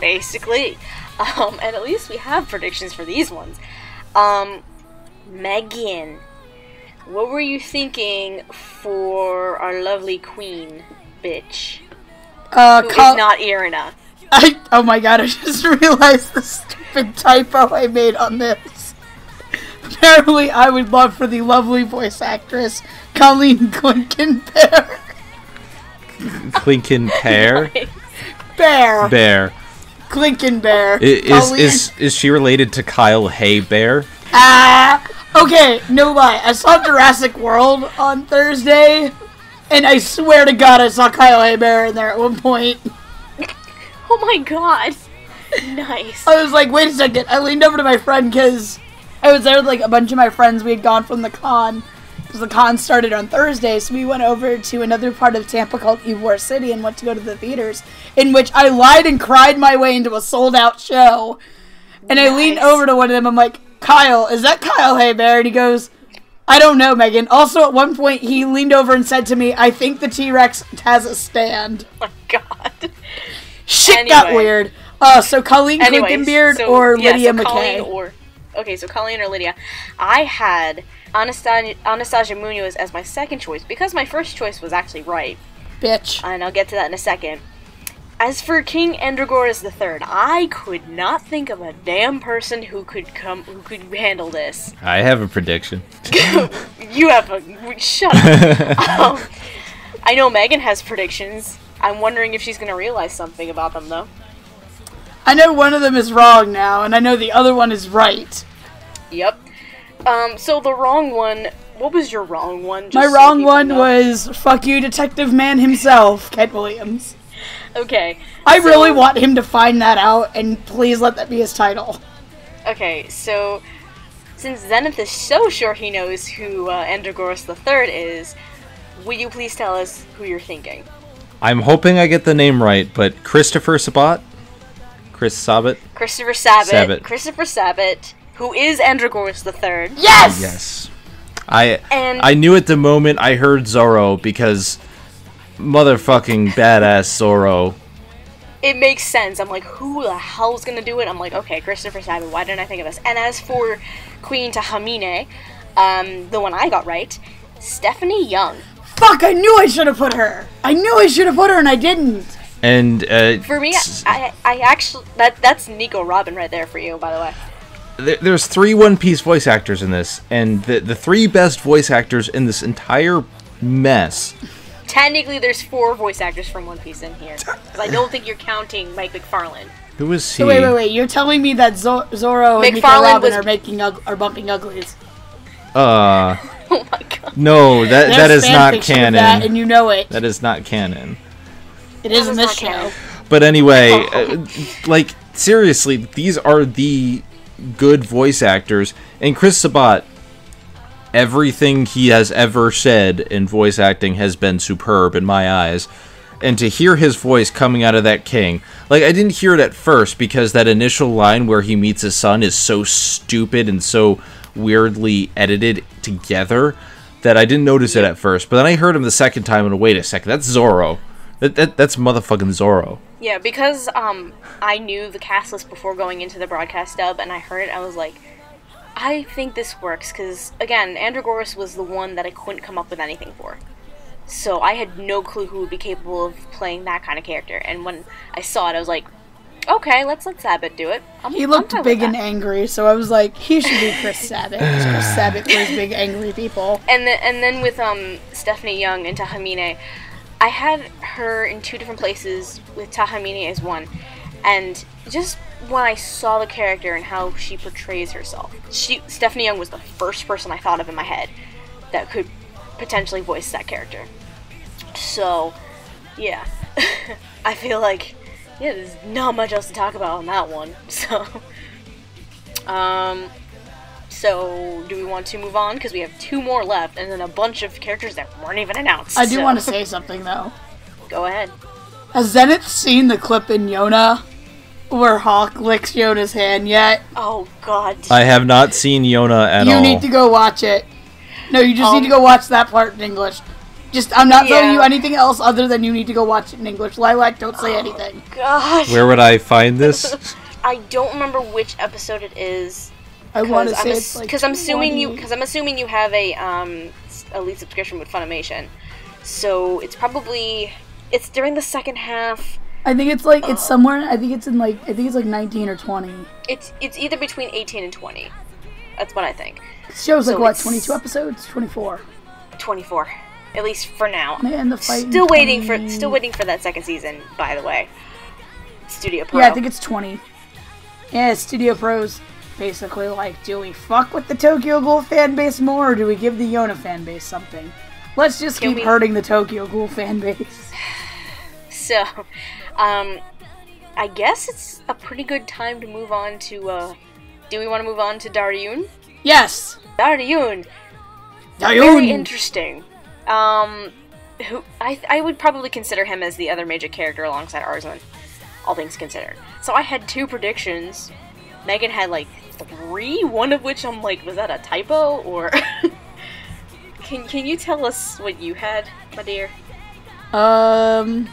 basically. Um, and at least we have predictions for these ones. Um, Megan, what were you thinking for our lovely queen, bitch? Uh, Who is not Irina? I, oh my god, I just <laughs> realized the stupid typo I made on this. Apparently, I would love for the lovely voice actress Colleen Clinton Bear. Clinkin Pear <laughs> Bear. Bear. Clinton Bear. I- Is Colleen- is is she related to Kyle Hay Bear? Ah, okay, no lie. I saw Jurassic World on Thursday, and I swear to God, I saw Kyle Hebert in there at one point. Oh my god. Nice. I was like, wait a second. I leaned over to my friend because I was there with like a bunch of my friends. We had gone from the con because the con started on Thursday, so we went over to another part of Tampa called Ybor City and went to go to the theaters, in which I lied and cried my way into a sold out show. And I leaned over to one of them. I'm like, Kyle, is that Kyle Hebert? And he goes, I don't know, Megan. Also, at one point, he leaned over and said to me, I think the T Rex has a stand. Oh my god. Shit got weird. Uh, so Colleen Anyways, Clinkenbeard so- or yeah, Lydia so Mackay? Colleen or okay, so Colleen or Lydia. I had Anastasia, Anastasia Munoz as my second choice because my first choice was actually right, Bitch. and I'll get to that in a second. As for King Andragoras III, I could not think of a damn person who could come who could handle this. I have a prediction. <laughs> You have a shut up. <laughs> um, I know Megan has predictions. I'm wondering if she's gonna realize something about them though. I know one of them is wrong now, and I know the other one is right. Yep. Um, so the wrong one. What was your wrong one? My wrong people one know? was fuck you, Detective Man himself, <laughs> Kent Williams. Okay. I so- really want him to find that out, and please let that be his title. Okay, so since Zenith is so sure he knows who uh, Andragoras III is, will you please tell us who you're thinking? I'm hoping I get the name right, but Christopher Sabat? Chris Sabat? Christopher Sabat. Sabat. Christopher Sabat, who is Andragoras III. Yes. Yes. I And- I knew at the moment I heard Zoro because motherfucking badass Zoro. It makes sense. I'm like, who the hell's gonna do it? I'm like, okay, Christopher Sabat. Why didn't I think of this? And as for Queen Tahamine, um, the one I got right, Stephanie Young. Fuck! I knew I should have put her. I knew I should have put her, and I didn't. And uh, For me, s- I, I actually that that's Nico Robin right there for you, by the way. there- there's three One Piece voice actors in this, and the the three best voice actors in this entire mess. Technically, there's four voice actors from One Piece in here. 'Cause I don't think you're counting Mike McFarlane. Who is he? So wait, wait, wait. You're telling me that Zoro Zorro and Nico McFarlane Robin was- are making ug- are bumping uglies? Uh, Oh my god. no, that that There's is not fanfiction of canon. That, and you know it. that is not canon. It is That in this not canon. show. But anyway, uh, like seriously, these are the good voice actors, and Chris Sabat. Everything he has ever said in voice acting has been superb in my eyes. And to hear his voice coming out of that king, like I didn't hear it at first because that initial line where he meets his son is so stupid and so weirdly edited together that I didn't notice it at first. But then I heard him the second time and wait a second, that's Zoro. That, that that's motherfucking Zoro. Yeah, because um, I knew the cast list before going into the broadcast dub, and I heard it, I was like, I think this works because again, Andragoras was the one that I couldn't come up with anything for. So I had no clue who would be capable of playing that kind of character. And when I saw it, I was like, okay, let's let Sabat do it. I'm, He I'm looked big and angry, so I was like, he should be Chris Sabat. It's Chris <sighs> Sabat for his big angry people. and then and then with um Stephanie Young and Tahamine, I had her in two different places with Tahamine as one, and just when I saw the character and how she portrays herself, she Stephanie Young was the first person I thought of in my head that could potentially voice that character. So, yeah, <laughs> I feel like yeah, there's not much else to talk about on that one. <laughs> So, um. So, do we want to move on? Because we have two more left, and then a bunch of characters that weren't even announced. I do so- want to say something though. <laughs> Go ahead. Has Zenith seen the clip in Yona where Hak licks Yona's hand yet? Oh God. I have not seen Yona at you all. You need to go watch it. No, you just Um, need to go watch that part in English. Just, I'm not telling Yeah. you anything else other than you need to go watch it in English. Lilac, don't Oh. say anything. God. Where would I find this? <laughs> I don't remember which episode it is. I want to Because say I'm, it's like because I'm assuming you because I'm assuming you have a um s- elite subscription with Funimation, so it's probably it's during the second half. I think it's like it's somewhere. I think it's in like I think it's like 19 or 20. It's it's either between 18 and 20. That's what I think. Show's like what, 22 episodes? 24. 24, at least for now. And the fight. Still waiting for still waiting for that second season. By the way, Studio Pierrot. Yeah, I think it's 20. Yeah, Studio Pierrot's basically like, do we fuck with the Tokyo Ghoul fan base more, or do we give the Yona fan base something? Let's just Can keep we- hurting the Tokyo Ghoul fan base. <sighs> So, um, I guess it's a pretty good time to move on to. uh Do we want to move on to Daryun? Yes! Daryun, very interesting. Um, who I I would probably consider him as the other major character alongside Arslan, all things considered. So I had two predictions. Megan had like three, one of which I'm like, was that a typo or? <laughs> can Can you tell us what you had, my dear? Um.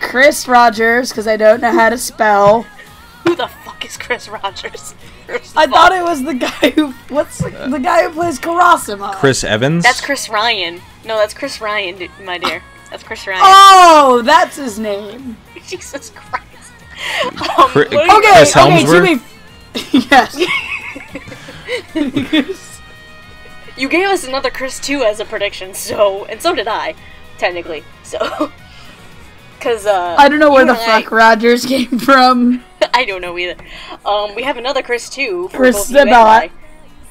Chris Rogers, because I don't know how to spell. <laughs> Who the fuck is Chris Rogers? First I of thought it was the guy who. What's the, the guy who plays Karasima? Chris Evans. That's Chris Ryan. No, that's Chris Ryan, my dear. That's Chris Ryan. Oh, that's his name. <laughs> Jesus Christ. Um, Chri- what Okay, Chris okay, to Hemsworth? be. <laughs> yes. <laughs> You gave us another Chris too as a prediction, so. And so did I, technically. So. Because, uh. I don't know where the I- fuck Rogers came <laughs> from. <laughs> I don't know either. Um, we have another Chris too. Chris both you and Sabat.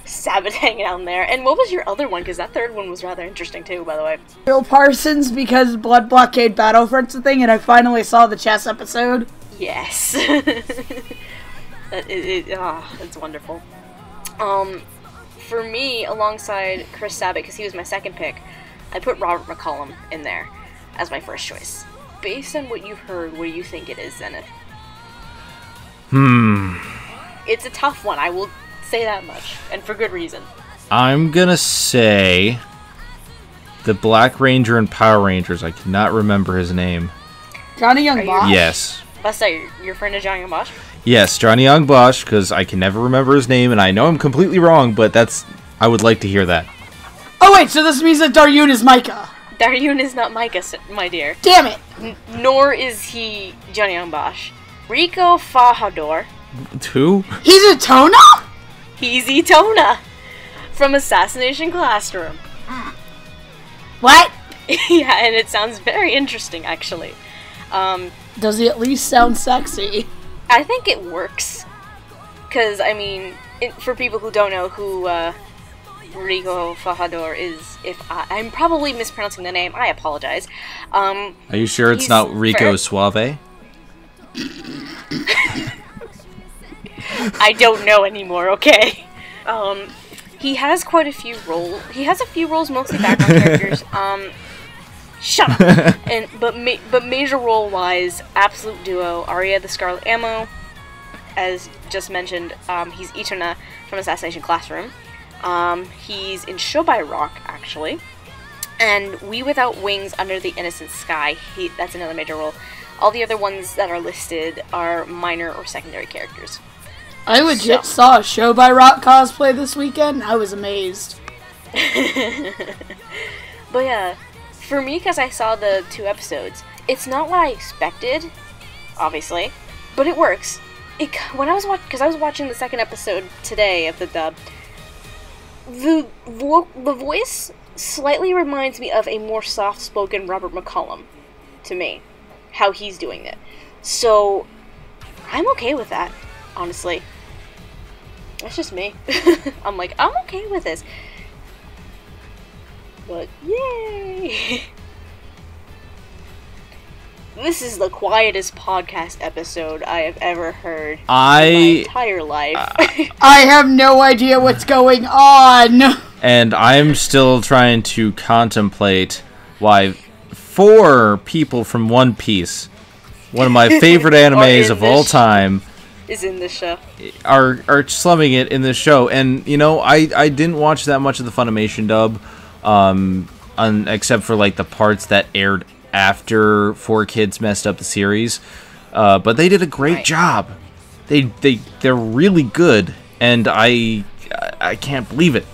Sabat hanging out in there. And what was your other one? Because that third one was rather interesting too, by the way. Bill Parsons because Blood Blockade Battlefront's a thing, and I finally saw the chess episode. Yes. <laughs> it, it, it, ah, it's wonderful. Um, for me, alongside Chris Sabat, because he was my second pick, I put Robert McCollum in there as my first choice. Based on what you've heard, what do you think it is, Zenith? Hmm. It's a tough one, I will say that much, and for good reason. I'm gonna say the Black Ranger and Power Rangers. I cannot remember his name. Johnny Young Are Bosch? Yes. Let's say your, your friend is Johnny Young Bosch. Yes, Johnny Young Bosch, because I can never remember his name, and I know I'm completely wrong, but that's. I would like to hear that. Oh wait, so this means that Daryun is Micah. Daryun is not Micah, my dear. Damn it! N- nor is he Johnny Young Bosch. Ricco Fajardo. Who? He's a Tona? He's Itona from Assassination Classroom. What? <laughs> yeah, and it sounds very interesting, actually. Um, Does he at least sound sexy? I think it works. Because, I mean, it, for people who don't know who uh, Ricco Fajardo is, if I, I'm probably mispronouncing the name, I apologize. Um, Are you sure it's not Rico ver- Suave? I don't know anymore, okay? Um, he has quite a few roles. He has a few roles, mostly background <laughs> characters. Um, shut up. <laughs> And but ma- but major role wise, absolute duo. Aria the Scarlet Ammo, as just mentioned, um, he's Itona from Assassination Classroom. Um, he's in Show by Rock actually, and We Without Wings Under the Innocent Sky. He that's another major role. All the other ones that are listed are minor or secondary characters. I legit So- saw a show by Rock cosplay this weekend. I was amazed. <laughs> But yeah, for me, because I saw the two episodes, it's not what I expected, obviously, but it works. It when I was watching, because I was watching the second episode today of the dub. The vo- the voice slightly reminds me of a more soft-spoken Robert McCollum, to me, how he's doing it. So, I'm okay with that, honestly. That's just me. <laughs> I'm like, I'm okay with this. But yay! <laughs> this is the quietest podcast episode I have ever heard in my I entire life. <laughs> I have no idea what's going on. and I'm still trying to contemplate why four people from One Piece, one of my <laughs> favorite animes of all this- time, is in the show. are are slumming it in this show. And you know, I I didn't watch that much of the Funimation dub, um, un, except for like the parts that aired after Four Kids messed up the series. Uh, but they did a great Right. job. They they they're really good, and I I can't believe it.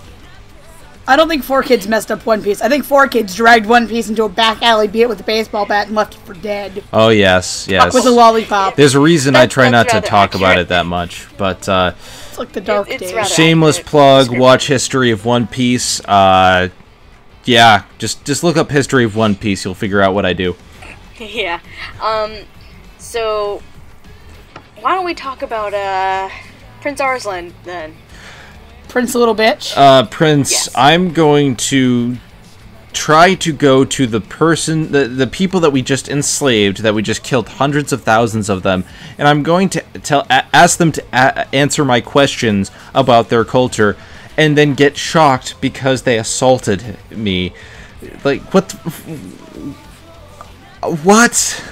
I don't think Four Kids messed up One Piece. I think Four Kids dragged One Piece into a back alley, beat it with a baseball bat, and left it for dead Oh yes, yes. with a lollipop. There's a reason I try not to rather talk about it that much, but uh, It's like the dark it's days. shameless accurate plug. Watch History of One Piece. Uh, yeah, just just look up History of One Piece. You'll figure out what I do. <laughs> yeah. Um. So, why don't we talk about uh Prince Arslan then? Prince Little Bitch. Uh, Prince, Yes. I'm going to try to go to the person, the, the people that we just enslaved, that we just killed hundreds of thousands of them, and I'm going to tell, a- ask them to a- answer my questions about their culture, and then get shocked because they assaulted me. Like what? The, what?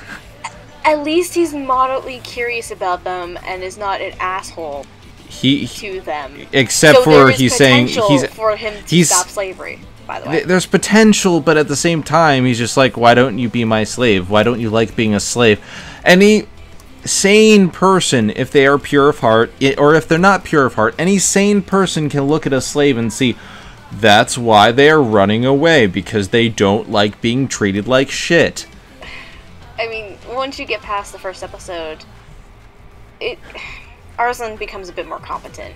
At least he's moderately curious about them and is not an asshole He, he- to them. except so for he's saying he's for him to he's- stop slavery. By the way, There's potential, but at the same time, he's just like, why don't you be my slave? Why don't you like being a slave? Any sane person, if they are pure of heart, or if they're not pure of heart, any sane person can look at a slave and see that's why they are running away because they don't like being treated like shit. I mean, once you get past the first episode, it Arslan becomes a bit more competent,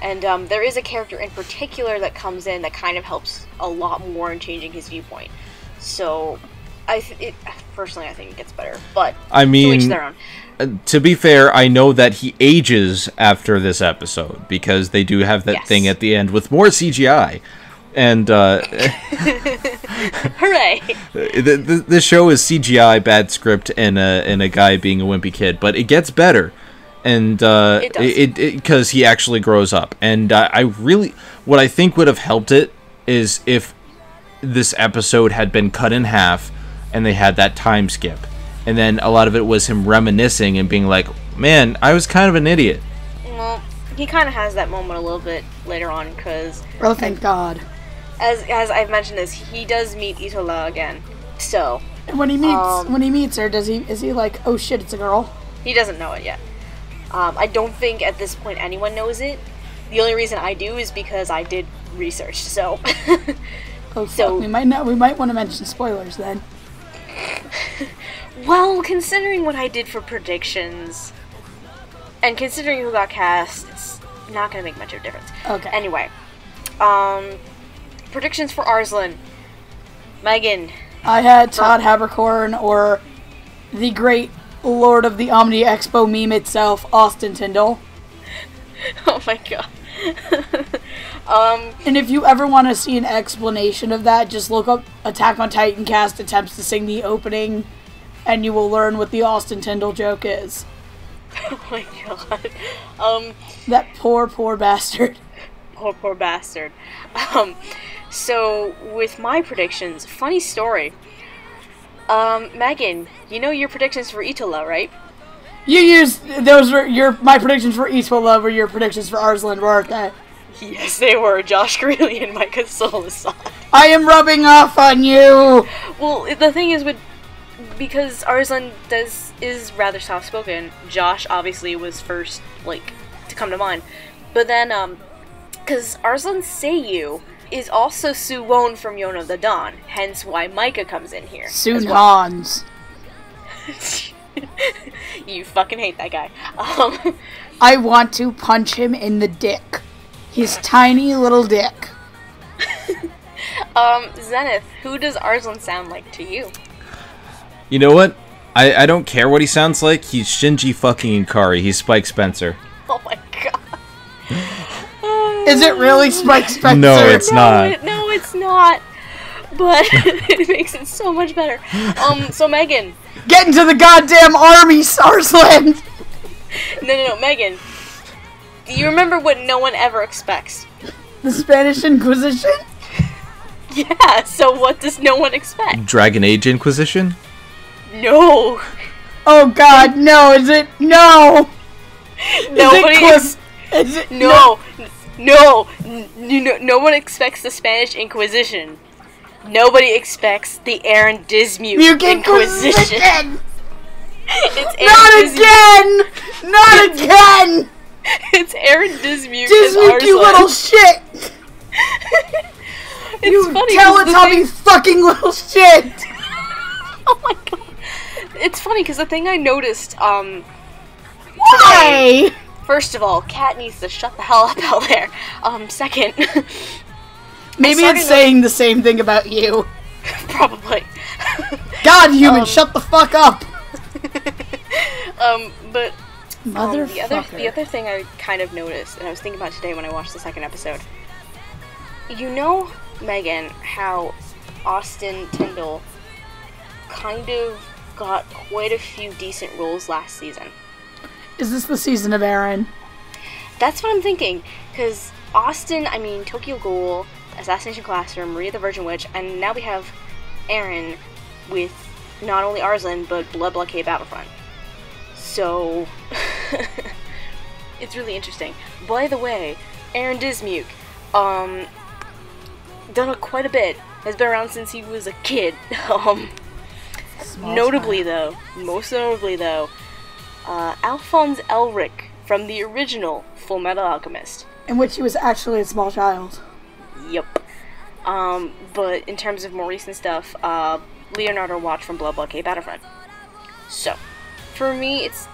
and um, there is a character in particular that comes in that kind of helps a lot more in changing his viewpoint. So, I th- it, personally I think it gets better, but I to mean, each their own. uh, to be fair, I know that he ages after this episode because they do have that Yes. thing at the end with more CGI. And uh, <laughs> Hooray! <laughs> the, the, the show is CGI, bad script, and a and a guy being a wimpy kid, but it gets better, and uh, it because he actually grows up, and uh, I really what I think would have helped it is if this episode had been cut in half, and they had that time skip, and then a lot of it was him reminiscing and being like, "Man, I was kind of an idiot." well, he kind of has that moment a little bit later on because oh, thank God. as as I've mentioned this, he does meet Etoile again. So And when he meets Um, when he meets her, does he is he like, oh shit, it's a girl? He doesn't know it yet. Um, I don't think at this point anyone knows it. The only reason I do is because I did research. So, <laughs> Oh, So- fuck. we might not. We might want to mention spoilers then. <laughs> well, considering what I did for predictions, and considering who got cast, it's not going to make much of a difference. Okay. Anyway, um, predictions for Arslan. Megan, I had Todd Haberkorn or the great Lord of the Omni Expo meme itself, Austin Tyndall. <laughs> oh my god. <laughs> um, And if you ever want to see an explanation of that, just look up Attack on Titan cast attempts to sing the opening, and you will learn what the Austin Tyndall joke is. <laughs> oh my god. Um, That poor, poor bastard. <laughs> Poor, poor bastard. Um, so with my predictions, funny story. Um, Megan, you know your predictions for Etoile, right? You used those were your my predictions for Love were your predictions for Arslan, weren't they? Yes, they were. Josh <laughs> Greeley and Micah Solusod. I am rubbing off on you. Well, the thing is with because Arslan does is rather soft spoken. Josh obviously was first like to come to mind, but then um, because Arslan Seiyu is also Suwon from Yona the Dawn, hence why Micah comes in here. Soon well. Hans. <laughs> you fucking hate that guy. Um, I want to punch him in the dick. His tiny little dick. <laughs> um, Zenith, who does Arslan sound like to you? You know what? I, I don't care what he sounds like. He's Shinji fucking Ikari. He's Spike Spencer. <laughs> Oh my god. Is it really <laughs> Spike Spencer? No, it's no, not. It, no, it's not. But it makes it so much better. Um, so Megan, Get into the goddamn army, Sarsland! no, no, no, Megan. Do you remember what no one ever expects? The Spanish Inquisition? <laughs> Yeah. So what does no one expect? Dragon Age Inquisition? No. Oh god, no, is it? No! Nobody. Is it, Ex- Cliff- is it no. No. N- you know, no one expects the Spanish Inquisition. Nobody expects the Aaron Dismute Mute Inquisition. Inquisition! <laughs> It's Not Dismute. again! Not again! <laughs> It's Aaron Dismute. as Dismute, you little shit! <laughs> you funny Teletubby thing- fucking little shit! <laughs> Oh my god. It's funny because the thing I noticed, um, Why? first of all, Cat needs to shut the hell up out there. Um, second, Maybe it's to- saying the same thing about you. probably. God, human, Um, shut the fuck up! um, but um, the other the other thing I kind of noticed, and I was thinking about today when I watched the second episode. You know, Megan, how Austin Tyndall kind of got quite a few decent roles last season. Is this the season of Aaron? That's what I'm thinking. Because Austin, I mean, Tokyo Ghoul, Assassination Classroom, Maria the Virgin Witch, and now we have Aaron with not only Arslan, but Blood Blockade Battlefront. So, <laughs> <laughs> it's really interesting. By the way, Aaron Dismuke, um, done a, quite a bit. Has been around since he was a kid. <laughs> um, notably, though, most notably, though, uh, Alphonse Elric from the original Full Metal Alchemist. In which he was actually a small child. Yep. Um, but in terms of more recent stuff, uh, Leonardo Watch from Blood Blockade Battlefront. So, for me, it's.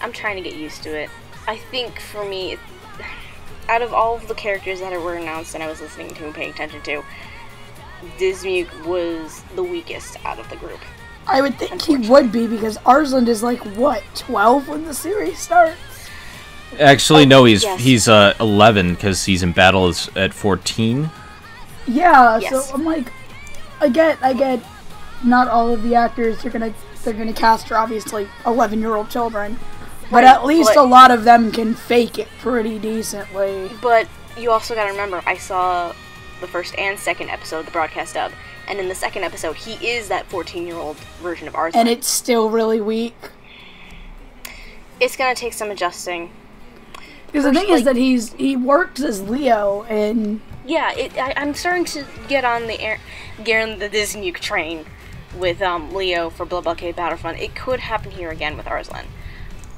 I'm trying to get used to it. I think for me, out of all of the characters that were announced and I was listening to and paying attention to, Dismuke was the weakest out of the group. I would think he would be because Arslan is like, what, 12 when the series starts? Actually, no, he's yes. he's uh 11 because he's in battle is at 14. Yeah, Yes. so I'm like, I get, I get, not all of the actors are gonna, they're gonna cast are obviously 11 year old children. But at least but- a lot of them can fake it pretty decently. But you also gotta remember, I saw the first and second episode, the broadcast dub, and in the second episode, he is that 14 year old version of Arslan. And it's still really weak. it's gonna take some adjusting. Because the thing is that he's he works as Leo and Yeah, it, I, I'm starting to get on the air, get on the Disney train with um, Leo for Blood Blockade Battlefront. It could happen here again with Arslan.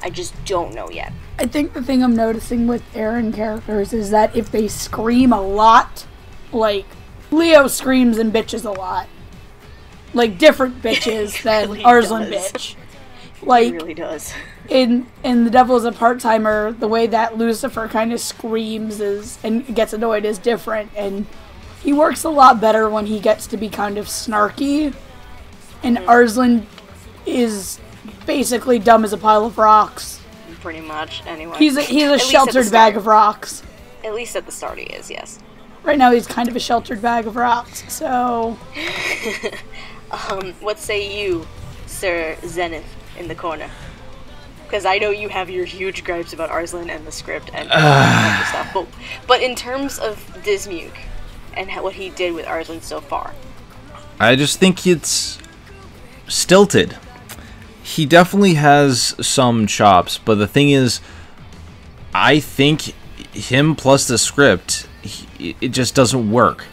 I just don't know yet. I think the thing I'm noticing with Aaron characters is that if they scream a lot, like Leo screams and bitches a lot, like different <laughs> bitches than really Arslan does. bitch. It Like really does. in in The Devil is a Part Timer, the way that Lucifer kind of screams is and gets annoyed is different, and he works a lot better when he gets to be kind of snarky. And Mm-hmm. Arslan is basically dumb as a pile of rocks. Pretty much, anyway. He's a, he's a <laughs> At least at the sheltered bag of rocks. At least at the start, he is, yes. Right now, he's kind of a sheltered bag of rocks. So <laughs> Um, what say you, Sir Zenith, in the corner? Because I know you have your huge gripes about Arslan and the script and <sighs> all that stuff. But, but in terms of Dismuke and how, what he did with Arslan so far, I just think it's stilted. He definitely has some chops, but the thing is, I think him plus the script, he, it just doesn't work.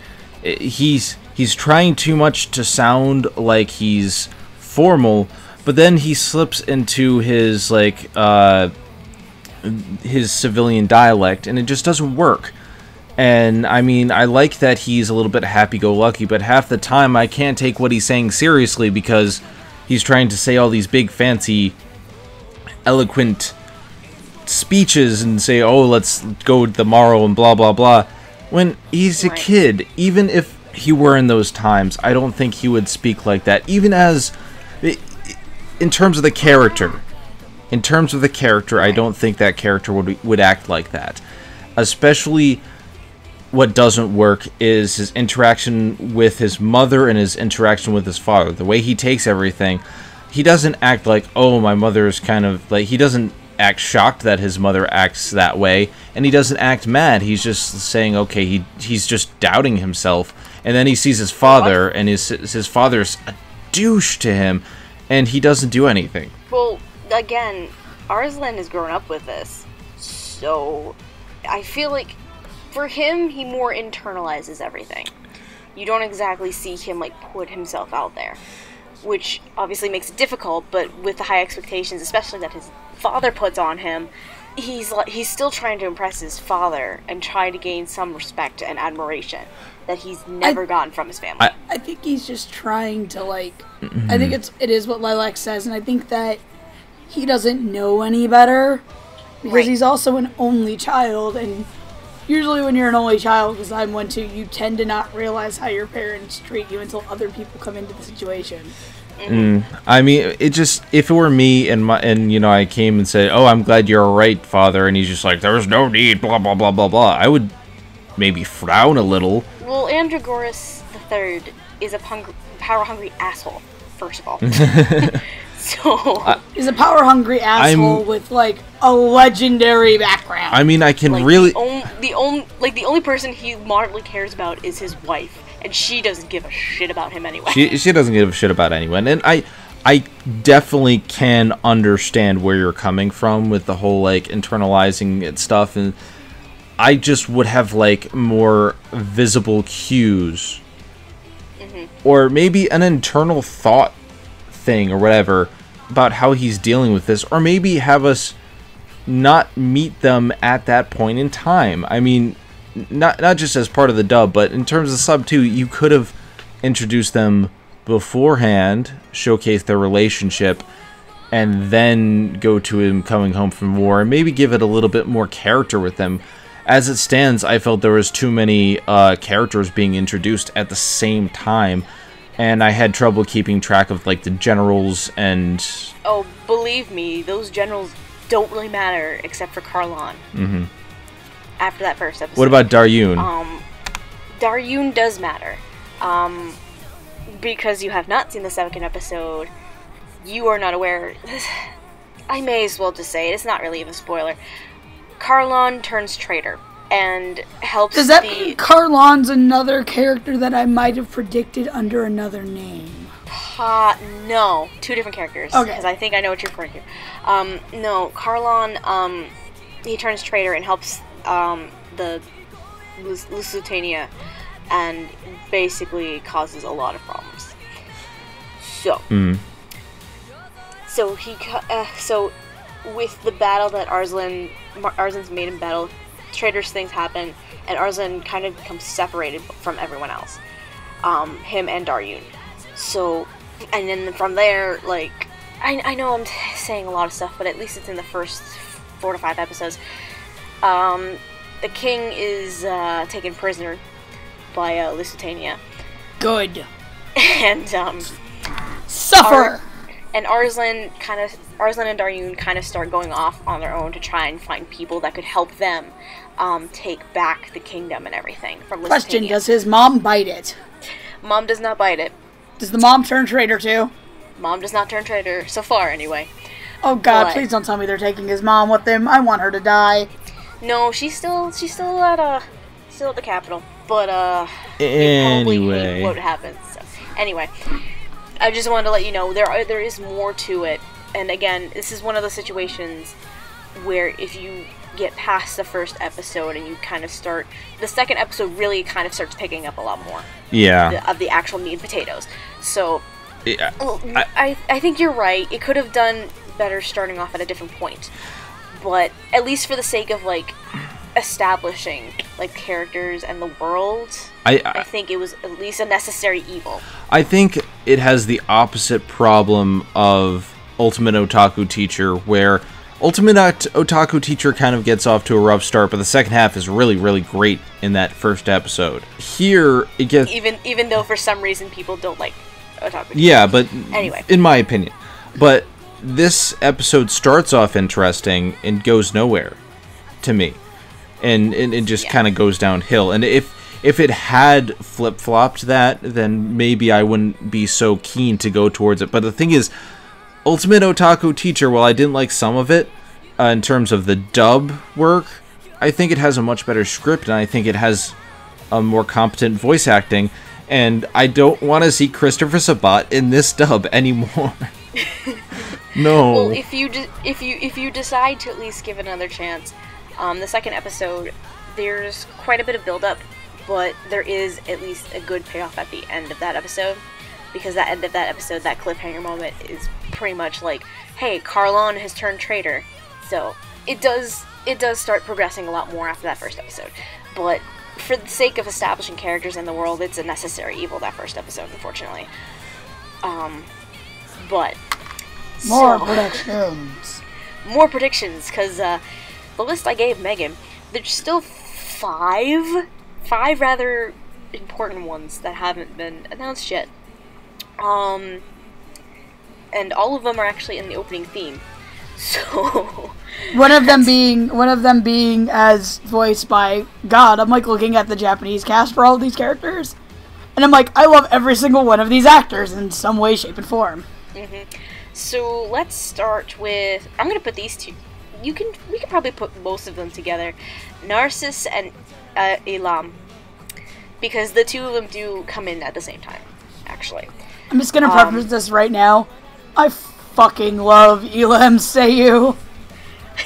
He's he's trying too much to sound like he's formal, but then he slips into his like uh, his civilian dialect, and it just doesn't work. And I mean, I like that he's a little bit happy go lucky, but half the time I can't take what he's saying seriously because he's trying to say all these big, fancy, eloquent speeches and say, oh, let's go to the morrow and blah, blah, blah. When he's a kid, even if he were in those times, I don't think he would speak like that. Even as, in terms of the character, in terms of the character, I don't think that character would would act like that. Especially what doesn't work is his interaction with his mother and his interaction with his father. The way he takes everything, he doesn't act like, "Oh, my mother is kind of like." He doesn't act shocked that his mother acts that way, and he doesn't act mad. He's just saying, "Okay." He he's just doubting himself, and then he sees his father, and his his father's a douche to him, and he doesn't do anything. well, again, Arslan has grown up with this, so I feel like for him, he more internalizes everything. You don't exactly see him like put himself out there, which obviously makes it difficult. But with the high expectations, especially that his father puts on him, he's like he's still trying to impress his father and try to gain some respect and admiration that he's never gotten from his family. I- I think he's just trying to like. I mm-hmm. think it's it is what Lilac says, and I think that he doesn't know any better because Right. he's also an only child, and usually when you're an only child, because I'm one too, you tend to not realize how your parents treat you until other people come into the situation. Mm. I mean, it just if it were me and my and you know I came and said, "Oh, I'm glad you're all right, father," and he's just like, "There's no need," blah blah blah blah blah. I would maybe frown a little. well, Andragoras the Third is a pung- power-hungry asshole. First of all, <laughs> <laughs> <laughs> so He's a power hungry asshole with like a legendary background. I mean, I can like really. the, on- the only like the only person he moderately cares about is his wife, and she doesn't give a shit about him anyway. She, she doesn't give a shit about anyone, and I I definitely can understand where you're coming from with the whole like internalizing it stuff, and I just would have like more visible cues, mm-hmm. or maybe an internal thought thing or whatever about how he's dealing with this, or maybe have us not meet them at that point in time. I mean, not not just as part of the dub, but in terms of sub two, you could have introduced them beforehand, showcase their relationship, and then go to him coming home from war, and maybe give it a little bit more character with them. As it stands, I felt there was too many uh, characters being introduced at the same time, and I had trouble keeping track of like the generals and Oh, believe me, those generals don't really matter except for Karlan. Mm-hmm. After that first episode. what about Daryun? Um, Daryun does matter. Um, because you have not seen the second episode, you are not aware. <sighs> I may as well just say it. It's not really even a spoiler. Karlan turns traitor and helps Does that the. mean Karlan's another character that I might have predicted under another name? Uh, no, two different characters. Okay. Because I think I know what you're referring to. Um, no, Karlan. um, he turns traitor and helps, um, the Lusitania and basically causes a lot of problems. So. So he, uh, so with the battle that Arslan, Mar- made in battle, traitors things happen, and Arslan kind of becomes separated from everyone else. Um, him and Daryun. So, and then from there, like, I, I know I'm saying a lot of stuff, but at least it's in the first four to five episodes. Um, the king is uh, taken prisoner by uh, Lusitania, Good. <laughs> and um, Suffer. Ar- and Arslan kind of Arslan and Daryun kind of start going off on their own to try and find people that could help them um, take back the kingdom and everything from Question: Does his mom bite it? Mom does not bite it. Does the mom turn traitor too? Mom does not turn traitor so far, anyway. Oh God! What? Please don't tell me they're taking his mom with them. I want her to die. No, she's still she's still at uh still at the capital, but uh you probably hate Anyway. what happens. So, anyway, I just wanted to let you know there are there is more to it, and again, this is one of those situations where if you get past the first episode and you kind of start the second episode really kind of starts picking up a lot more yeah. of the actual meat and potatoes. So Yeah. well, I, I think you're right. It could have done better starting off at a different point. But at least for the sake of like establishing like characters and the world, I, I I think it was at least a necessary evil. I think it has the opposite problem of Ultimate Otaku Teacher, where Ultimate Otaku Teacher kind of gets off to a rough start, but the second half is really, really great in that first episode. Here, it gets Even even though for some reason people don't like otaku. yeah, but Anyway. in my opinion, but this episode starts off interesting and goes nowhere to me, and and it just Yeah. kind of goes downhill. And if if it had flip flopped that, then maybe I wouldn't be so keen to go towards it. But the thing is, Ultimate Otaku Teacher, while I didn't like some of it uh, in terms of the dub work, I think it has a much better script, and I think it has a more competent voice acting. And I don't want to see Christopher Sabat in this dub <laughs> anymore. <laughs> no. Well, if you de- if you if you decide to at least give it another chance, um, the second episode, there's quite a bit of build up, but there is at least a good payoff at the end of that episode, because that end of that episode, that cliffhanger moment is pretty much like, hey, Karlan has turned traitor, so it does it does start progressing a lot more after that first episode. But for the sake of establishing characters in the world, it's a necessary evil that first episode, unfortunately. Um, but More so- predictions. <laughs> more predictions because uh, the list I gave Megan, there's still five, five rather important ones that haven't been announced yet. Um, and all of them are actually in the opening theme. <laughs> So, One of them being one of them being as voiced by God. I'm like looking at the Japanese cast for all of these characters, and I'm like, I love every single one of these actors in some way, shape, and form. so let's start with. I'm gonna put these two. You can. We can probably put most of them together. Narcissus and uh, Elam, because the two of them do come in at the same time. Actually. I'm just gonna Um, preface this right now. I fucking love Elam Seiyuu.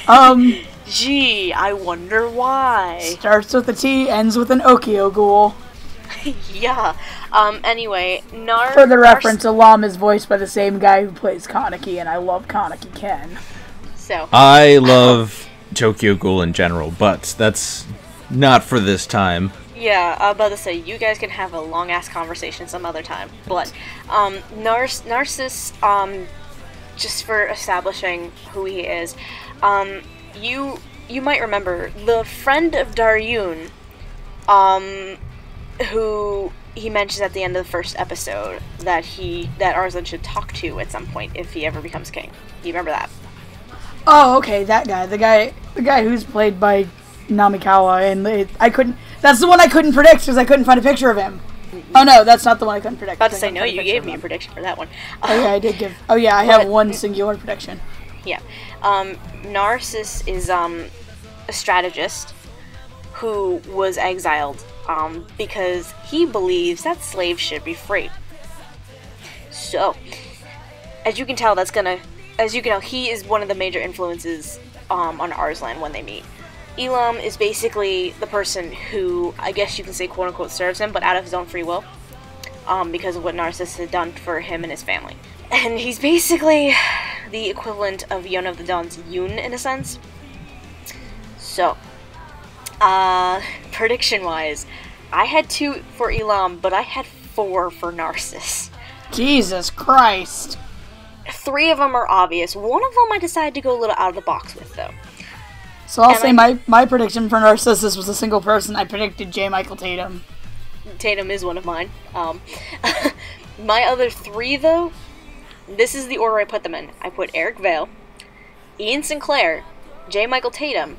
Um, <laughs> Gee, I wonder why. starts with a T, ends with an Okio ghoul. <laughs> yeah. Um. Anyway, Nar. For the Nar- reference, Elam is voiced by the same guy who plays Kaneki, and I love Kaneki Ken. So I love Tokyo Ghoul in general, but that's not for this time. Yeah, I'm about to say you guys can have a long ass conversation some other time. But um, Narcissus um, just for establishing who he is, um, you you might remember the friend of Daryun, um, who he mentions at the end of the first episode that he that Arslan should talk to at some point if he ever becomes king. You remember that? Oh, okay, that guy, the guy, the guy who's played by Namikawa, and it, I couldn't. That's the one I couldn't predict because I couldn't find a picture of him. Oh no, that's not the one I couldn't predict. About to 'cause I say no, you gave me a prediction for that one. <laughs> Oh yeah, I did give. Oh yeah, I have But- one singular prediction. Yeah. Um, Narcissus is um, a strategist who was exiled um, because he believes that slaves should be free. So, as you can tell, that's gonna. As you can tell, he is one of the major influences um, on Arslan when they meet. Elam is basically the person who, I guess you can say, quote unquote, serves him, but out of his own free will, um, because of what Narcissus had done for him and his family. <laughs> And he's basically the equivalent of Yona of the Dawn's Yoon in a sense. So, uh, prediction wise, I had two for Elam, but I had four for Narcissus. Jesus Christ! Three of them are obvious. One of them I decided to go a little out of the box with, though. So I'll And say I- my my prediction for Narcissus was a single person. I predicted J. Michael Tatum. Tatum is one of mine. Um, <laughs> my other three, though, this is the order I put them in. I put Eric Vale, Ian Sinclair, J. Michael Tatum,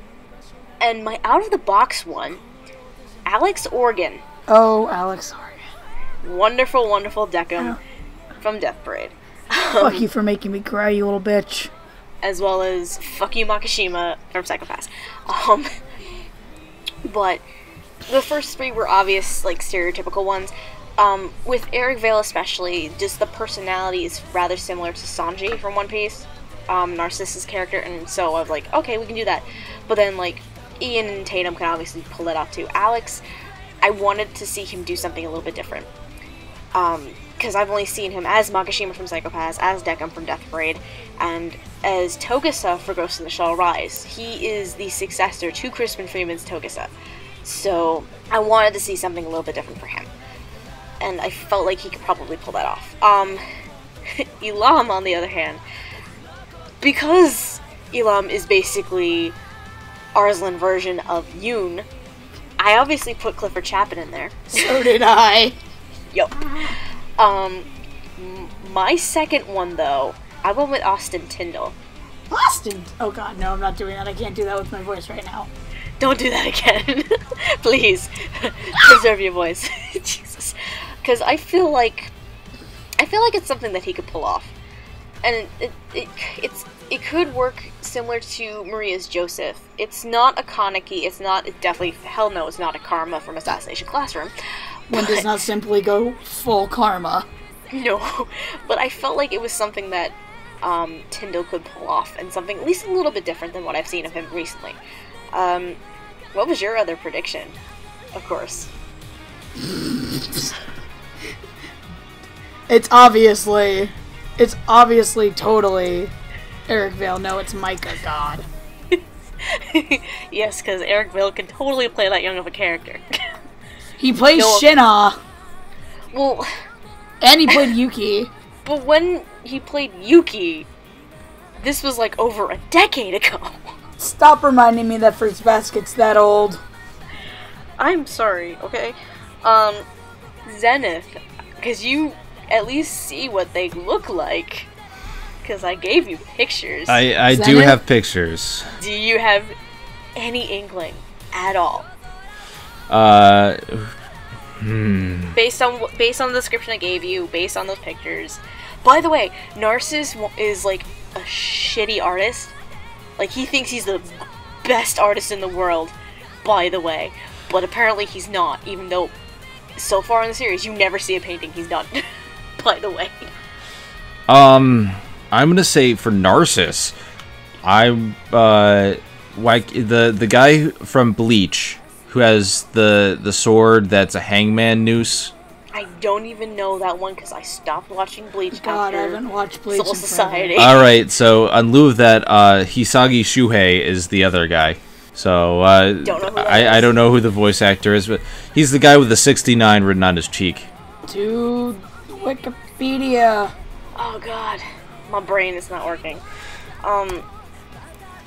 and my out of the box one, Alex Organ. Oh, Alex Organ. Wonderful, wonderful Decim from Death Parade. Fuck you for making me cry, you little bitch. As well as fuck you Makishima from Psycho-Pass. Um, but the first three were obvious, like stereotypical ones. Um, with Eric Vale especially, just the personality is rather similar to Sanji from One Piece, um, Narcissus' character, and so I was like, okay, we can do that. But then like Ian and Tatum can obviously pull that off too. Alex, I wanted to see him do something a little bit different. Um, because I've only seen him as Makishima from Psycho-Pass, as Decim from Death Parade, and as Togusa for Ghost in the Shell Arise. He is the successor to Crispin Freeman's Togusa. So I wanted to see something a little bit different for him. And I felt like he could probably pull that off. Um, <laughs> Elam, on the other hand, because Elam is basically Arslan version of Yoon, I obviously put Clifford Chapin in there. <laughs> So did I. Yup. Um, my second one though, I went with Austin Tindle. Austin. Oh god, no, I'm not doing that. I can't do that with my voice right now. Don't do that again, <laughs> please. <laughs> Preserve your voice, <laughs> Jesus. Because I feel like, I feel like it's something that he could pull off, and it, it, it it's it could work similar to Maria's Joseph. It's not a Kaneki. It's not. It definitely hell no. It's not a Karma from Assassination Classroom. One does not simply go full karma. No, but I felt like it was something that um, Tindle could pull off, and something at least a little bit different than what I've seen of him recently. Um, what was your other prediction? Of course. <laughs> It's obviously, it's obviously totally Eric Vale. No, it's Micah. God. <laughs> yes, because Eric Vale can totally play that young of a character. He plays <laughs> No. Shina, well, and he played Yuki. But when he played Yuki, this was like over a decade ago. Stop reminding me that Fruits Basket's that old. I'm sorry, okay? Um, Zenith, because you at least see what they look like. Because I gave you pictures. I, I do have pictures. Do you have any inkling at all? Uh, Based on based on the description I gave you, based on those pictures. By the way, Narcissus is like a shitty artist. Like he thinks he's the best artist in the world. By the way, but apparently he's not. Even though so far in the series you never see a painting he's done. <laughs> by the way. um, I'm gonna say for Narcissus, I'm uh, like the the guy from Bleach who has the the sword that's a hangman noose. I don't even know that one because I stopped watching Bleach God, I haven't watched Bleach Soul. Society. All right, so in lieu of that, uh, Hisagi Shuhei is the other guy. So uh, Don't know who that I, I don't know who the voice actor is, but he's the guy with the 69 written on his cheek. Dude, Wikipedia. Oh god, my brain is not working. Um,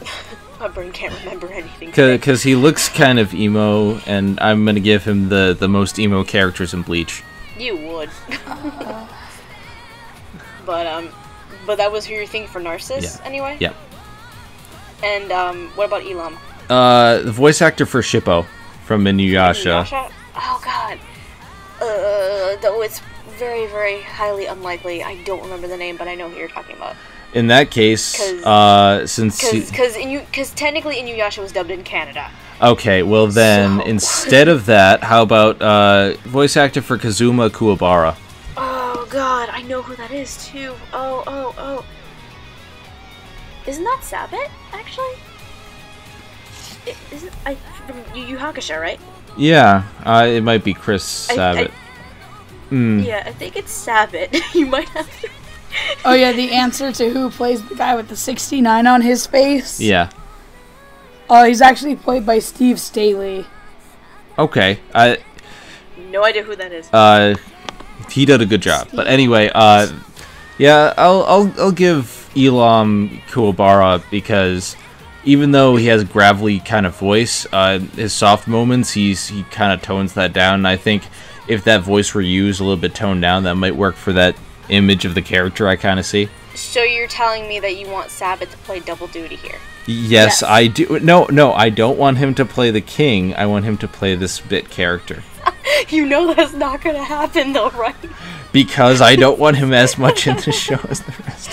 <laughs> my brain can't remember anything. Because he looks kind of emo, and I'm gonna give him the, the most emo characters in Bleach. You would. but um, but that was who you're thinking for Narcissus Yeah. anyway. Yeah. And um, what about Elam? Uh, the voice actor for Shippo from Inuyasha. Yasha? Oh god. Uh, though it's very very highly unlikely. I don't remember the name, but I know who you're talking about. In that case, 'Cause- uh, since Because because technically Inuyasha was dubbed in Canada. okay, well then So- instead of that, how about uh, voice actor for Kazuma Kuwabara? Oh god, I know who that is too. Oh, oh, oh. Isn't that Sabat, actually? I- Isn't I from Yu Yu Hakusho, right? Yeah, uh, it might be Chris I- I- Sabat. Hmm. Yeah, I think it's Sabat. <laughs> you might have to. Oh yeah, the answer to who plays the guy with the 69 on his face. Yeah. Oh, he's actually played by Steve Staley. Okay. I No idea who that is. uh, he did a good job. But anyway, uh, yeah, I'll I'll I'll give Elam Kuwabara because even though he has a gravelly kind of voice, uh, his soft moments he's he kind of tones that down. And I think if that voice were used a little bit toned down, that might work for that image of the character I kind of see. So you're telling me that you want Sabat to play double duty here? Yes, Yes. I do. No, no, I don't want him to play the king. I want him to play this bit character. <laughs> You know that's not gonna happen though, right? because I don't want him as much in the <laughs> show as the rest.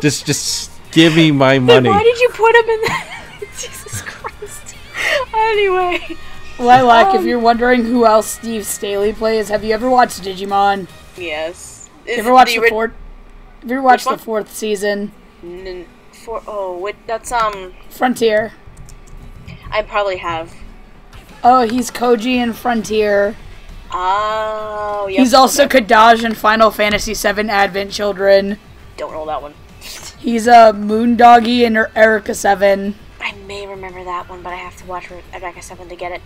just, just give me my Then money. why did you put him in that? <laughs> Jesus Christ. Anyway. Lilac, if Um, you're wondering who else Steve Staley plays, have you ever watched Digimon? Yes. You ever watched the the, fourth? Have you ever watched the fourth season? N- for oh, wait, that's um. Frontier. I probably have. Oh, he's Koji in Frontier. Oh, yep. He's also Kadaj in Final Fantasy VII Advent Children. Don't know that one. He's a Moondoggie in Er- Eureka 7. I may remember that one, but I have to watch Rebecca Seven to get it.